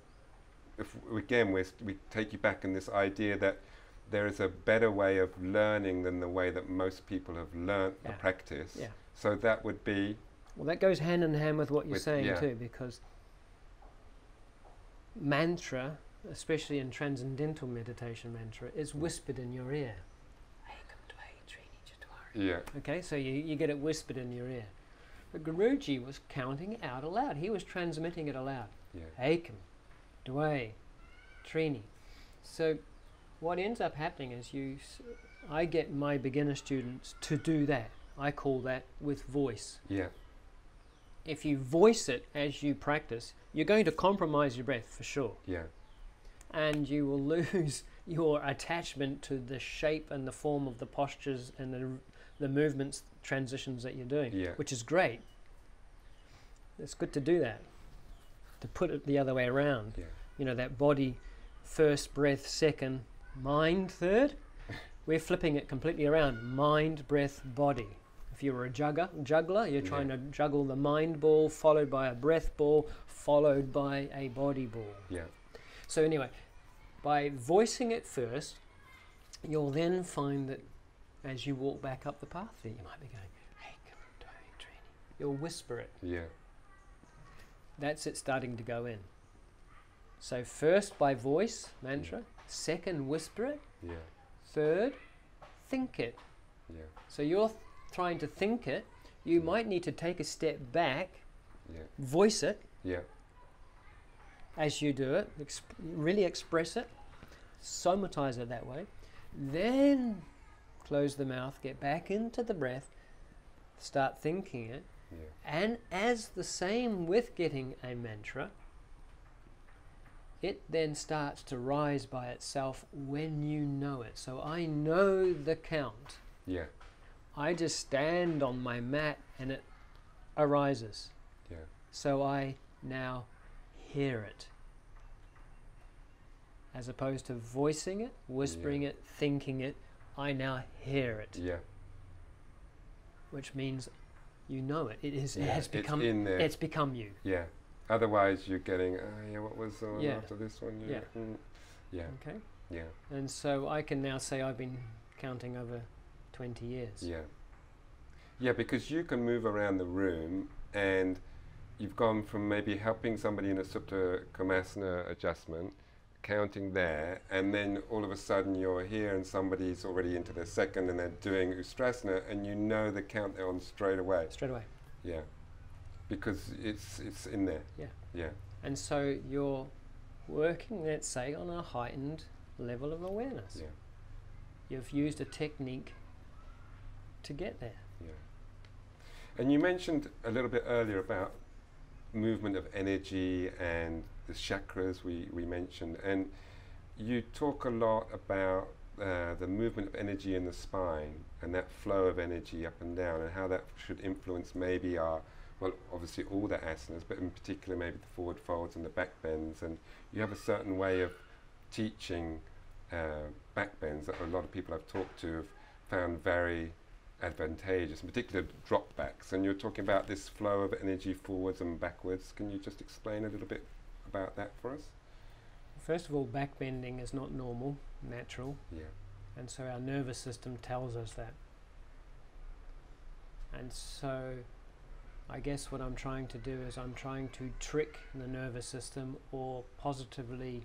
S1: if again we we take you back in this idea that there is a better way of learning than the way that most people have learnt the practice.
S2: Yeah.
S1: So that would be
S2: Well, that goes hand in hand with what you're
S1: With-
S2: saying
S1: yeah.
S2: too, because mantra, especially in transcendental meditation mantra, is mm. whispered in your ear.
S1: yeah,
S2: Okay, so you, you get it whispered in your ear. But Guruji was counting out aloud. He was transmitting it aloud.
S1: yeah,
S2: Ekam, Dway, Trini. So what ends up happening is you, I get my beginner students to do that. I call that with voice.
S1: yeah,
S2: If you voice it as you practice, you're going to compromise your breath for sure.
S1: yeah,
S2: And you will <laughs> lose your attachment to the shape and the form of the postures and the, the movements, transitions that you're doing,
S1: Yeah.
S2: which is great. It's good to do that. To put it the other way around.
S1: yeah,
S2: You know, that body first, breath second, mind third. <laughs> We're flipping it completely around. Mind, breath, body. If you were a jugger, juggler, you're
S1: Yeah.
S2: trying to juggle the mind ball, followed by a breath ball, followed by a body ball.
S1: yeah,
S2: So anyway, by voicing it first, you'll then find that as you walk back up the path there, you might be going, hey, come on, Tony, Trini." You'll whisper it.
S1: yeah,
S2: That's it starting to go in. So first by voice, mantra. Second, whisper it.
S1: yeah,
S2: Third, think it.
S1: yeah,
S2: So you're trying to think it. You mm. might need to take a step back,
S1: yeah,
S2: voice it
S1: yeah,
S2: as you do it, exp- really express it, somatize it that way. Then close the mouth, get back into the breath, start thinking it.
S1: yeah,
S2: And as the same with getting a mantra, it then starts to rise by itself when you know it. So I know the count.
S1: yeah,
S2: I just stand on my mat and it arises.
S1: yeah,
S2: So I now hear it. As opposed to voicing it, whispering
S1: Yeah.
S2: it, thinking it, I now hear it,
S1: yeah.
S2: which means you know it. It is. It has become.
S1: it's in there.
S2: It's become you.
S1: yeah. Otherwise, you're getting, oh, yeah, what was the one
S2: Yeah.
S1: after this one?
S2: Yeah.
S1: mm, yeah,
S2: Okay.
S1: yeah,
S2: And so I can now say I've been counting over 20 years.
S1: yeah. Yeah, because you can move around the room and you've gone from maybe helping somebody in a Supta Kurmasana adjustment, counting there, and then all of a sudden you're here and somebody's already into their second and they're doing Ustrasana and you know the count they're on straight away.
S2: Straight away.
S1: Yeah. Because it's it's in there.
S2: Yeah.
S1: Yeah.
S2: And so you're working, let's say, on a heightened level of awareness.
S1: Yeah.
S2: You've used a technique to get there.
S1: Yeah. And you mentioned a little bit earlier about movement of energy and the chakras we, we mentioned. And you talk a lot about uh, the movement of energy in the spine and that flow of energy up and down and how that should influence maybe our, well, obviously all the asanas, but in particular maybe the forward folds and the back bends. And you have a certain way of teaching uh, back bends that a lot of people I've talked to have found very advantageous, in particular drop backs. And you're talking about this flow of energy forwards and backwards. Can you just explain a little bit about that for us?
S2: First of all, back bending is not normal, natural,
S1: Yeah,
S2: and so our nervous system tells us that. And so, I guess what I'm trying to do is I'm trying to trick the nervous system or positively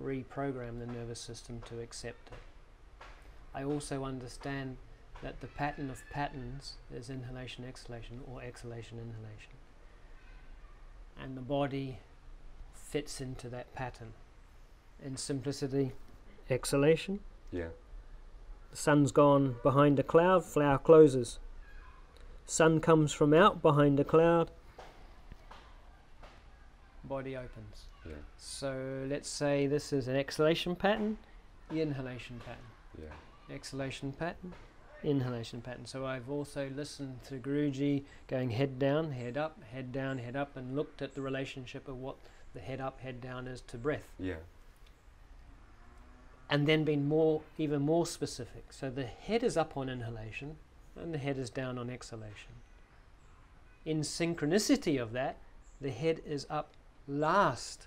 S2: reprogram the nervous system to accept it. I also understand that the pattern of patterns is inhalation, exhalation, or exhalation, inhalation. And the body fits into that pattern. In simplicity, exhalation.
S1: yeah,
S2: The sun's gone behind a cloud, flower closes. Sun comes from out behind a cloud, body opens.
S1: yeah,
S2: So let's say this is an exhalation pattern, the inhalation pattern,
S1: yeah,
S2: exhalation pattern, inhalation pattern. So I've also listened to Guruji going head down, head up, head down, head up, and looked at the relationship of what the head up, head down is to breath.
S1: yeah,
S2: and then been more even more specific. So the head is up on inhalation and the head is down on exhalation. In synchronicity of that, the head is up last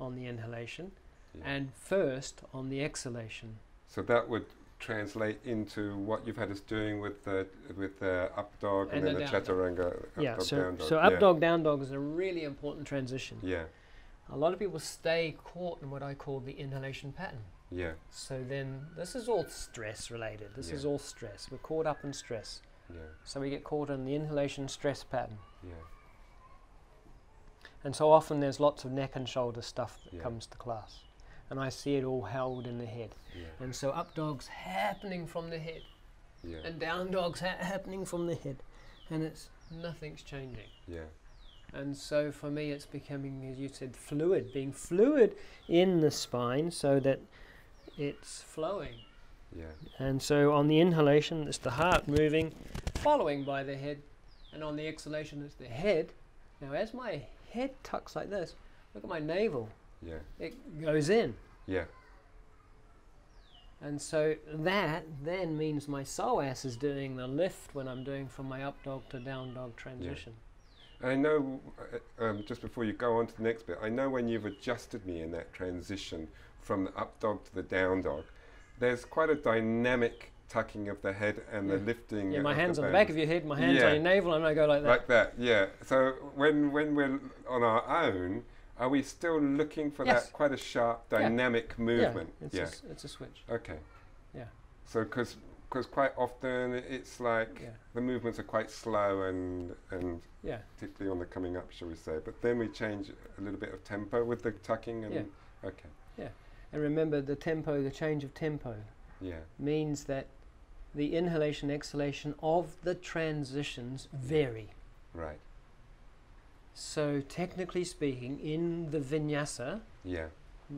S2: on the inhalation
S1: yeah.
S2: and first on the exhalation.
S1: So that would translate into what you've had us doing with the with the up dog and,
S2: And
S1: then
S2: the
S1: chaturanga up
S2: yeah.
S1: dog
S2: So
S1: down dog.
S2: so up
S1: yeah.
S2: dog down dog is a really important transition.
S1: Yeah,
S2: A lot of people stay caught in what I call the inhalation pattern.
S1: yeah,
S2: So then this is all stress related. This is all stress. We're caught up in stress.
S1: yeah,
S2: So we get caught in the inhalation stress pattern.
S1: yeah,
S2: And so often there's lots of neck and shoulder stuff that
S1: Yeah.
S2: comes to class. And I see it all held in the head.
S1: yeah,
S2: And so up dog's happening from the head.
S1: yeah,
S2: And down dog's ha- happening from the head. And it's nothing's changing.
S1: yeah,
S2: And so for me, it's becoming, as you said, fluid, being fluid in the spine so that it's flowing.
S1: yeah,
S2: And so on the inhalation, it's the heart moving, following by the head. And on the exhalation, it's the head. Now, as my head tucks like this, look at my navel,
S1: yeah,
S2: it goes in.
S1: yeah,
S2: And so that then means my psoas is doing the lift when I'm doing from my up dog to down dog transition. Yeah.
S1: I know, uh, um, just before you go on to the next bit, I know when you've adjusted me in that transition from the up dog to the down dog, there's quite a dynamic tucking of the head and the lifting.
S2: Yeah, my hands
S1: the
S2: on the back of your head, my hands
S1: Yeah.
S2: on your navel, and I go like that.
S1: Like that, yeah. So when when we're on our own, are we still looking for
S2: Yes.
S1: that quite a sharp
S2: Yeah.
S1: dynamic movement?
S2: Yeah, it's,
S1: yeah.
S2: A, it's a switch.
S1: Okay.
S2: Yeah.
S1: So because quite often it's like
S2: Yeah.
S1: the movements are quite slow and and
S2: Yeah.
S1: particularly on the coming up, shall we say? But then we change a little bit of tempo with the tucking and
S2: Yeah.
S1: okay, Yeah,
S2: And remember, the tempo, the change of tempo,
S1: yeah,
S2: means that the inhalation, exhalation of the transitions vary.
S1: right,
S2: So, technically speaking, in the vinyasa,
S1: yeah,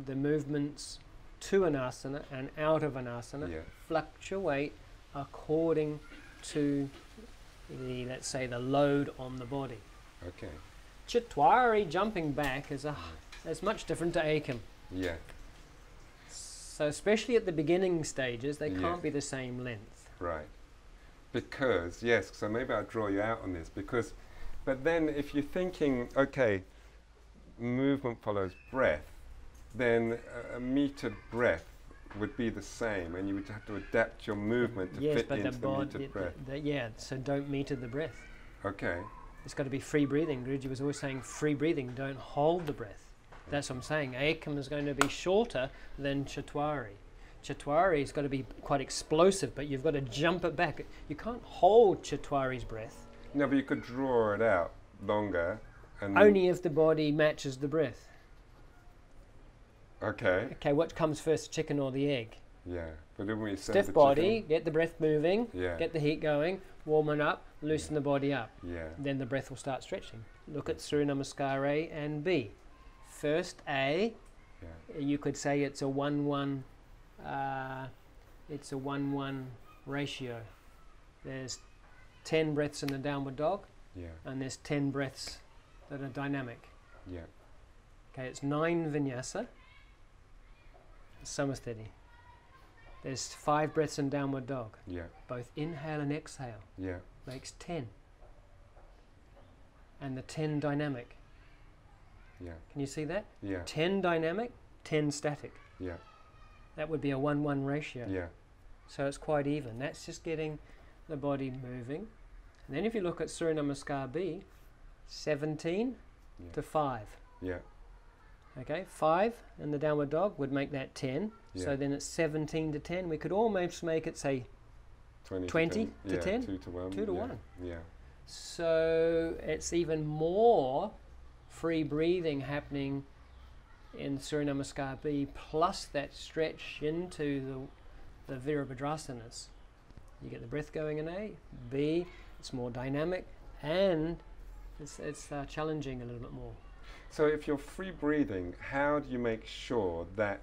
S2: the movements to an asana and out of an asana
S1: yeah,
S2: fluctuate according to the, let's say, the load on the body.
S1: okay,
S2: Chatwari jumping back is, a, is much different to Ekam.
S1: yeah,
S2: So, especially at the beginning stages, they
S1: Yeah.
S2: can't be the same length.
S1: right. Because yes, so maybe I'll draw you out on this because, but then if you're thinking, okay, movement follows breath, then a, a metered breath would be the same, and you would have to adapt your movement to
S2: yes,
S1: fit
S2: but the
S1: into the metered
S2: the,
S1: breath.
S2: the- yeah, so don't meter the breath.
S1: Okay,
S2: It's got to be free breathing. Guruji was always saying free breathing, don't hold the breath. That's what I'm saying. Akam is going to be shorter than Chatwari. Chatwari has got to be quite explosive, but you've got to jump it back. You can't hold Chatwari's breath,
S1: no, but you could draw it out longer, and
S2: only if the body matches the breath.
S1: okay,
S2: Okay, what comes first, chicken or the egg?
S1: yeah. But then we
S2: Stiff
S1: the
S2: body,
S1: chicken-
S2: get the breath moving,
S1: yeah,
S2: get the heat going, warm it up, loosen the body up.
S1: yeah,
S2: Then the breath will start stretching. Look at Surya Namaskar A and B. First A,
S1: yeah,
S2: you could say it's a one-one. Uh, it's a one-one ratio. There's ten breaths in the downward dog,
S1: yeah,
S2: and there's ten breaths that are dynamic.
S1: yeah,
S2: Okay, it's nine vinyasa. Samastiti. There's five breaths in downward dog.
S1: yeah,
S2: Both inhale and exhale
S1: yeah,
S2: makes ten. And the ten dynamic.
S1: yeah,
S2: Can you see that?
S1: yeah,
S2: 10 dynamic, 10 static.
S1: yeah,
S2: That would be a 1 1 ratio.
S1: yeah,
S2: So it's quite even. That's just getting the body moving. And then if you look at Surya Namaskar B, 17
S1: Yeah.
S2: to 5.
S1: yeah,
S2: Okay, 5 and the downward dog would make that 10.
S1: Yeah.
S2: So then it's 17 to 10. We could almost make it say
S1: 20,
S2: 20
S1: to
S2: to
S1: 10,
S2: 10?
S1: yeah, 2 to 1,
S2: Two to
S1: yeah,
S2: one.
S1: yeah,
S2: So it's even more free breathing happening in Surya Namaskar B plus that stretch into the, the Virabhadrasanas. You get the breath going in A, B, it's more dynamic, and it's, it's uh, challenging a little bit more.
S1: So if you're free breathing, how do you make sure that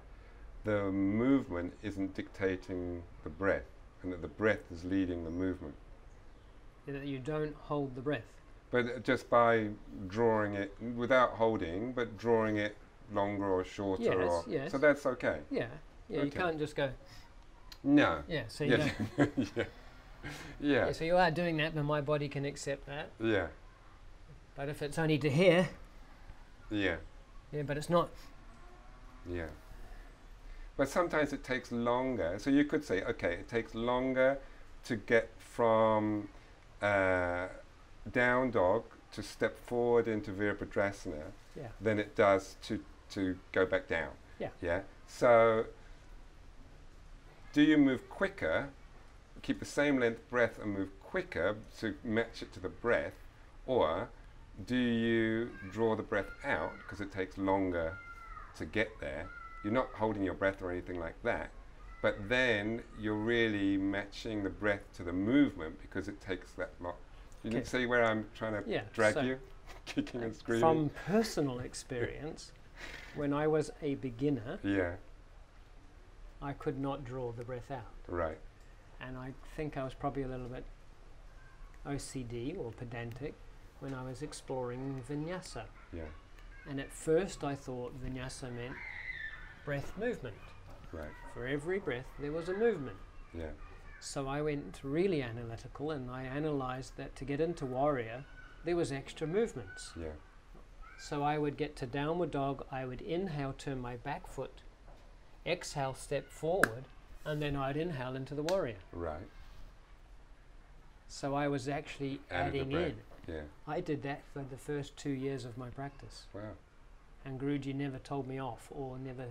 S1: the movement isn't dictating the breath and that the breath is leading the movement?
S2: That you don't hold the breath.
S1: But uh, just by drawing it without holding, but drawing it longer or shorter
S2: Yes,
S1: or
S2: yes.
S1: so that's okay.
S2: Yeah, yeah, you can't just go,
S1: No.
S2: yeah, so you
S1: Yeah.
S2: don't. <laughs>
S1: yeah. Yeah.
S2: Yeah, so you are doing that, but my body can accept that.
S1: Yeah.
S2: But if it's only to here,
S1: Yeah.
S2: yeah, but it's not
S1: Yeah. But sometimes it takes longer. So you could say, okay, it takes longer to get from uh, down dog to step forward into Virabhadrasana
S2: Yeah.
S1: than it does to, to go back down.
S2: Yeah.
S1: Yeah. So do you move quicker, keep the same length breath and move quicker to match it to the breath, or do you draw the breath out because it takes longer to get there? You're not holding your breath or anything like that, but then you're really matching the breath to the movement because it takes that long. You can see where I'm trying to
S2: Yeah,
S1: drag
S2: so
S1: you, <laughs> kicking and screaming.
S2: From personal experience, when I was a beginner,
S1: yeah,
S2: I could not draw the breath out.
S1: right.
S2: And I think I was probably a little bit OCD or pedantic when I was exploring vinyasa.
S1: Yeah,
S2: And at first I thought vinyasa meant breath movement.
S1: right.
S2: For every breath, there was a movement.
S1: Yeah,
S2: So I went really analytical and I analyzed that to get into warrior, there was extra movements.
S1: yeah,
S2: So I would get to downward dog, I would inhale, turn my back foot, exhale, step forward, and then I'd inhale into the warrior.
S1: right.
S2: So I was actually
S1: Added
S2: adding in.
S1: Yeah,
S2: I did that for the first two years of my practice.
S1: wow.
S2: And Guruji never told me off or never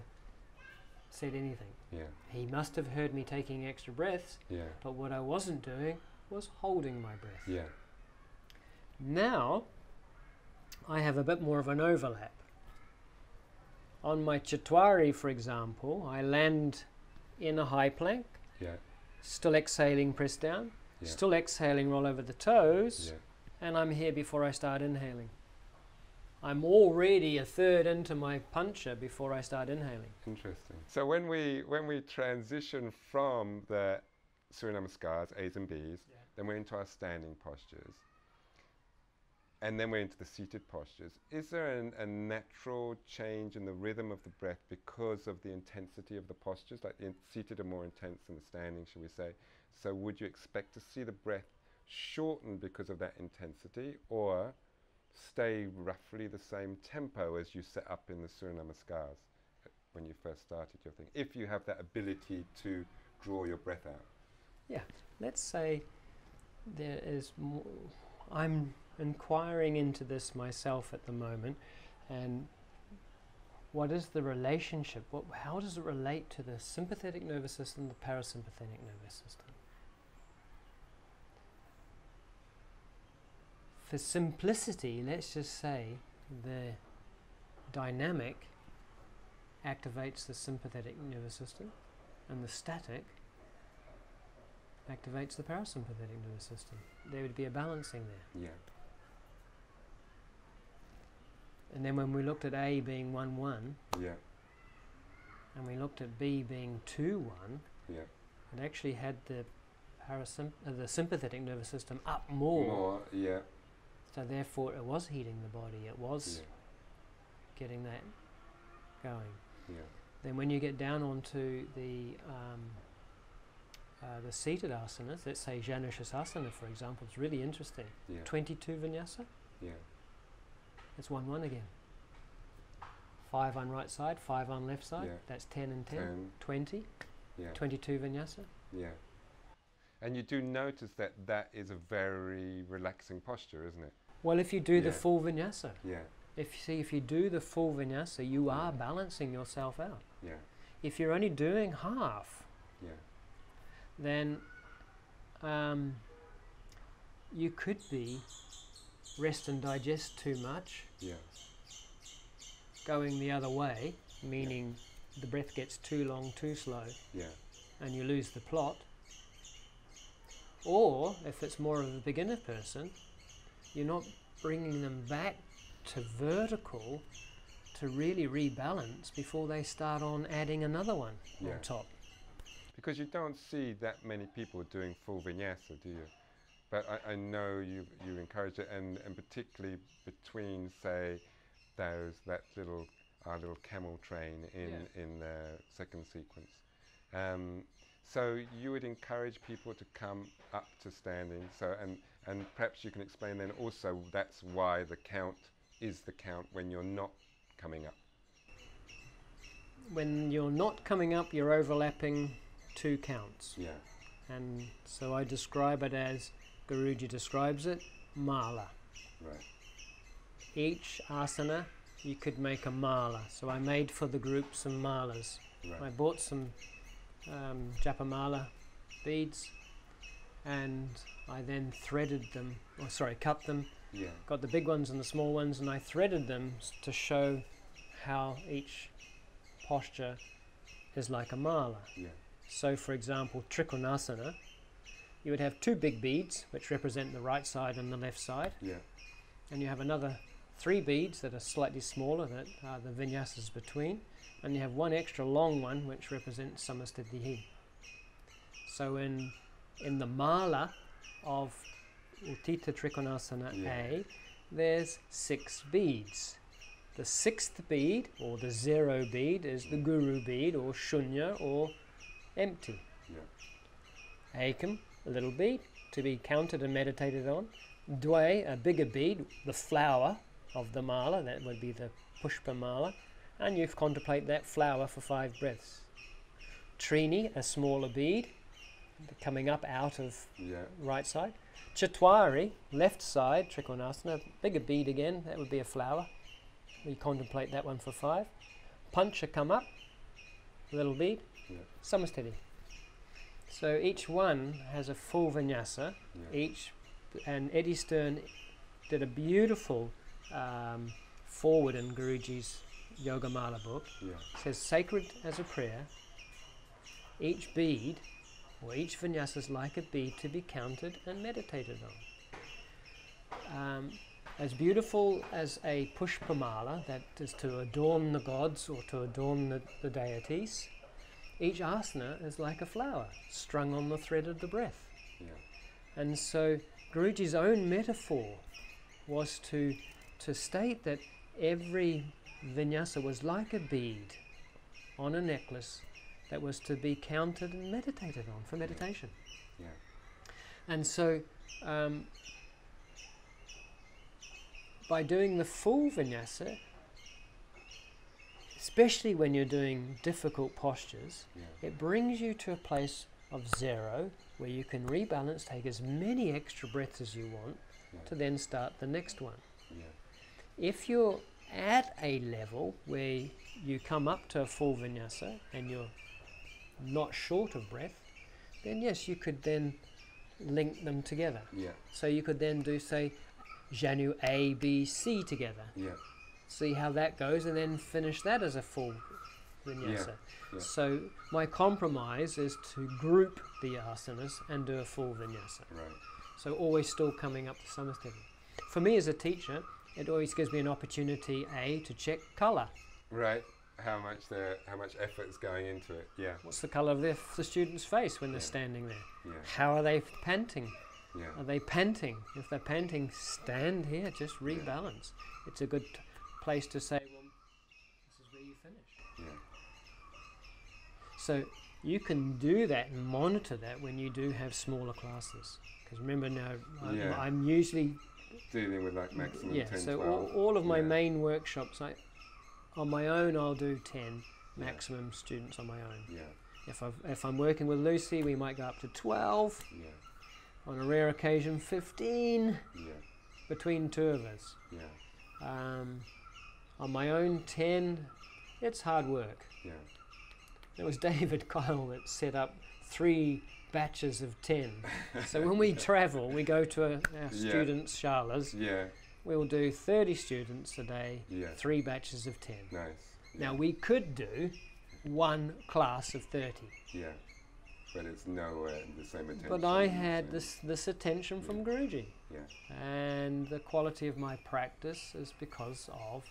S2: said anything.
S1: Yeah,
S2: He must have heard me taking extra breaths,
S1: yeah,
S2: but what I wasn't doing was holding my breath.
S1: yeah,
S2: Now, I have a bit more of an overlap. On my Chatwari, for example, I land in a high plank,
S1: yeah,
S2: still exhaling, press down,
S1: yeah.
S2: still exhaling, roll over the toes,
S1: yeah.
S2: and I'm here before I start inhaling. I'm already a third into my Pancha before I start inhaling.
S1: Interesting. So when we when we transition from the Surya Namaskars, A's and B's,
S2: Yeah.
S1: then we're into our standing postures, and then we're into the seated postures. Is there an, a natural change in the rhythm of the breath because of the intensity of the postures? Like the seated are more intense than the standing, shall we say? So would you expect to see the breath shorten because of that intensity, or stay roughly the same tempo as you set up in the Surya Namaskars? Uh, when you first started your thing, if you have that ability to draw your breath out. Yeah.
S2: Let's say there is more, I'm inquiring into this myself at the moment, and what is the relationship? What, how does it relate to the sympathetic nervous system, the parasympathetic nervous system? For simplicity, let's just say the dynamic activates the sympathetic nervous system, and the static activates the parasympathetic nervous system. There would be a balancing there.
S1: Yeah,
S2: And then when we looked at A being 1 1,
S1: yeah,
S2: and we looked at B being 2 1,
S1: yeah.
S2: it actually had the, parasymp- uh, the sympathetic nervous system up more.
S1: More, yeah,
S2: So therefore, it was heating the body, it was
S1: yeah,
S2: getting that going.
S1: yeah,
S2: Then when you get down onto the um, uh, the seated asanas, let's say Janushasana for example, it's really interesting.
S1: yeah,
S2: 22 vinyasa,
S1: yeah,
S2: it's 1 1 again. 5 on right side, 5 on left side,
S1: Yeah.
S2: that's 10 and 10.
S1: Ten,
S2: 20,
S1: yeah,
S2: 22 vinyasa.
S1: yeah. And you do notice that that is a very relaxing posture, isn't it?
S2: Well, if you do the full vinyasa,
S1: Yeah,
S2: if you see, if you do the full vinyasa, you
S1: Yeah.
S2: are balancing yourself out.
S1: yeah,
S2: If you're only doing half,
S1: yeah,
S2: then um, you could be rest and digest too much,
S1: yeah,
S2: going the other way, meaning the breath gets too long, too slow,
S1: yeah,
S2: and you lose the plot. Or if it's more of a beginner person, you're not bringing them back to vertical to really rebalance before they start on adding another one
S1: Yeah.
S2: on top.
S1: Because you don't see that many people doing full vinyasa, do you? But I, I know you you encourage it, and, and particularly between, say, those that little our little camel train in
S2: Yeah.
S1: in the second sequence. Um, so you would encourage people to come up to standing. So and and perhaps you can explain then also that's why the count is the count when you're not coming up.
S2: when you're not coming up, you're overlapping two counts.
S1: Yeah.
S2: And so I describe it as Guruji describes it, mala.
S1: Right.
S2: Each asana, you could make a mala. So I made for the group some malas.
S1: Right.
S2: I bought some um, japamala beads and I then threaded them, or sorry, cut them,
S1: Yeah.
S2: got the big ones and the small ones, and I threaded them to show how each posture is like a mala.
S1: Yeah.
S2: So, for example, Trikonasana, you would have two big beads which represent the right side and the left side,
S1: Yeah.
S2: and you have another three beads that are slightly smaller that are the vinyasas between, and you have one extra long one which represents Samastiti. So, in in the mala of Utthita Trikonasana
S1: Yeah.
S2: A, there's six beads. The sixth bead, or the zero bead, is the mm. guru bead, or shunya, or empty.
S1: Yeah.
S2: Ekam, a little bead, to be counted and meditated on. Dway, a bigger bead, the flower of the mala, that would be the pushpa mala, and you contemplate that flower for five breaths. Trini, a smaller bead, coming up out of
S1: Yeah.
S2: right side. Chatwari, left side, Trikonasana, bigger bead again, that would be a flower. We contemplate that one for five. Pancha come up, little bead,
S1: Yeah.
S2: Samastiti. So each one has a full vinyasa,
S1: Yeah.
S2: each, and Eddie Stern did a beautiful um, foreword in Guruji's Yoga Mala book.
S1: Yeah.
S2: It says sacred as a prayer, each bead or each vinyasa is like a bead to be counted and meditated on. Um, as beautiful as a pushpamala, that is to adorn the gods or to adorn the, the deities, each asana is like a flower strung on the thread of the breath.
S1: Yeah.
S2: And so Guruji's own metaphor was to, to state that every vinyasa was like a bead on a necklace that was to be counted and meditated on for meditation.
S1: Yeah.
S2: And so um, by doing the full vinyasa, especially when you're doing difficult postures,
S1: Yeah.
S2: it brings you to a place of zero where you can rebalance, take as many extra breaths as you want
S1: Yeah.
S2: to then start the next one.
S1: Yeah.
S2: If you're at a level where you come up to a full vinyasa and you're not short of breath, then yes, you could then link them together.
S1: Yeah.
S2: So you could then do, say, Janu A, B, C together.
S1: Yeah.
S2: See how that goes, and then finish that as a full vinyasa.
S1: yeah.
S2: So my compromise is to group the asanas and do a full vinyasa.
S1: Right.
S2: So always still coming up to samastiti. For me as a teacher, it always gives me an opportunity, A, to check colour.
S1: Right. How much the how much effort is going into it? Yeah.
S2: What's the colour of their, the student's face when they're
S1: Yeah.
S2: standing there?
S1: Yeah.
S2: How are they panting?
S1: Yeah.
S2: Are they panting? If they're panting, stand here, just rebalance. It's a good t- place to say, well, this is where you finish.
S1: Yeah.
S2: So you can do that and monitor that when you do have smaller classes. Because remember now, I'm,
S1: Yeah.
S2: I'm usually
S1: Dealing with like maximum
S2: yeah.
S1: 10,
S2: so
S1: 12.
S2: all, all of my
S1: yeah.
S2: main workshops, I, on my own, I'll do ten
S1: Yeah.
S2: maximum students on my own.
S1: Yeah.
S2: If I've, if I'm working with Lucy, we might go up to twelve.
S1: Yeah.
S2: On a rare occasion, fifteen
S1: Yeah.
S2: between two of us.
S1: Yeah.
S2: Um, on my own, 10, it's hard work.
S1: Yeah.
S2: It was David Keil that set up three batches of 10. so when we <laughs> travel, we go to a, our
S1: Yeah.
S2: students' shalas,
S1: Yeah.
S2: we'll do 30 students a day,
S1: Yeah.
S2: three batches of 10.
S1: Nice.
S2: Now we could do one class of 30,
S1: Yeah. But it's nowhere the same attention.
S2: but I had this, this attention from Guruji.
S1: Yeah.
S2: And the quality of my practice is because of,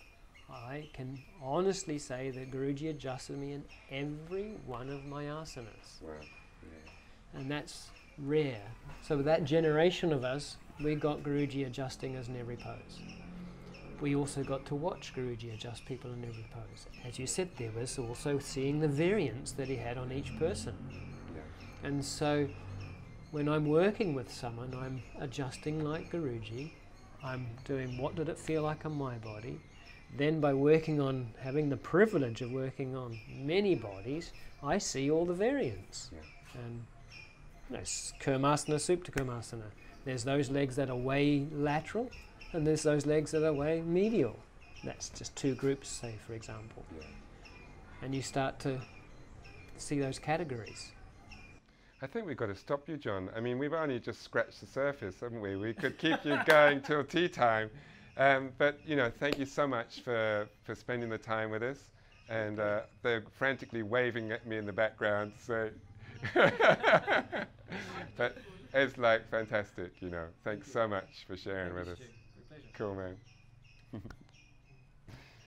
S2: I can honestly say that Guruji adjusted me in every one of my asanas.
S1: Wow. Yeah.
S2: And that's rare. So, with that generation of us, we got Guruji adjusting us in every pose. We also got to watch Guruji adjust people in every pose. As you said, there was also seeing the variance that he had on each person.
S1: Yeah.
S2: And so when I'm working with someone, I'm adjusting like Guruji. I'm doing what did it feel like on my body. Then by working on having the privilege of working on many bodies, I see all the variants.
S1: Yeah.
S2: And you know, s- Kurmasana, Supta Kurmasana. There's those legs that are way lateral, and there's those legs that are way medial. That's just two groups, say, for example.
S1: Yeah.
S2: And you start to see those categories.
S1: I think we've got to stop you, John. I mean, we've only just scratched the surface, haven't we? We could keep you <laughs> going till tea time. Um, but, you know, thank you so much for, for spending the time with us. And uh, they're frantically waving at me in the background. So, <laughs> but it's like fantastic, you know. Thanks so much for sharing with us. Cool, man. <laughs>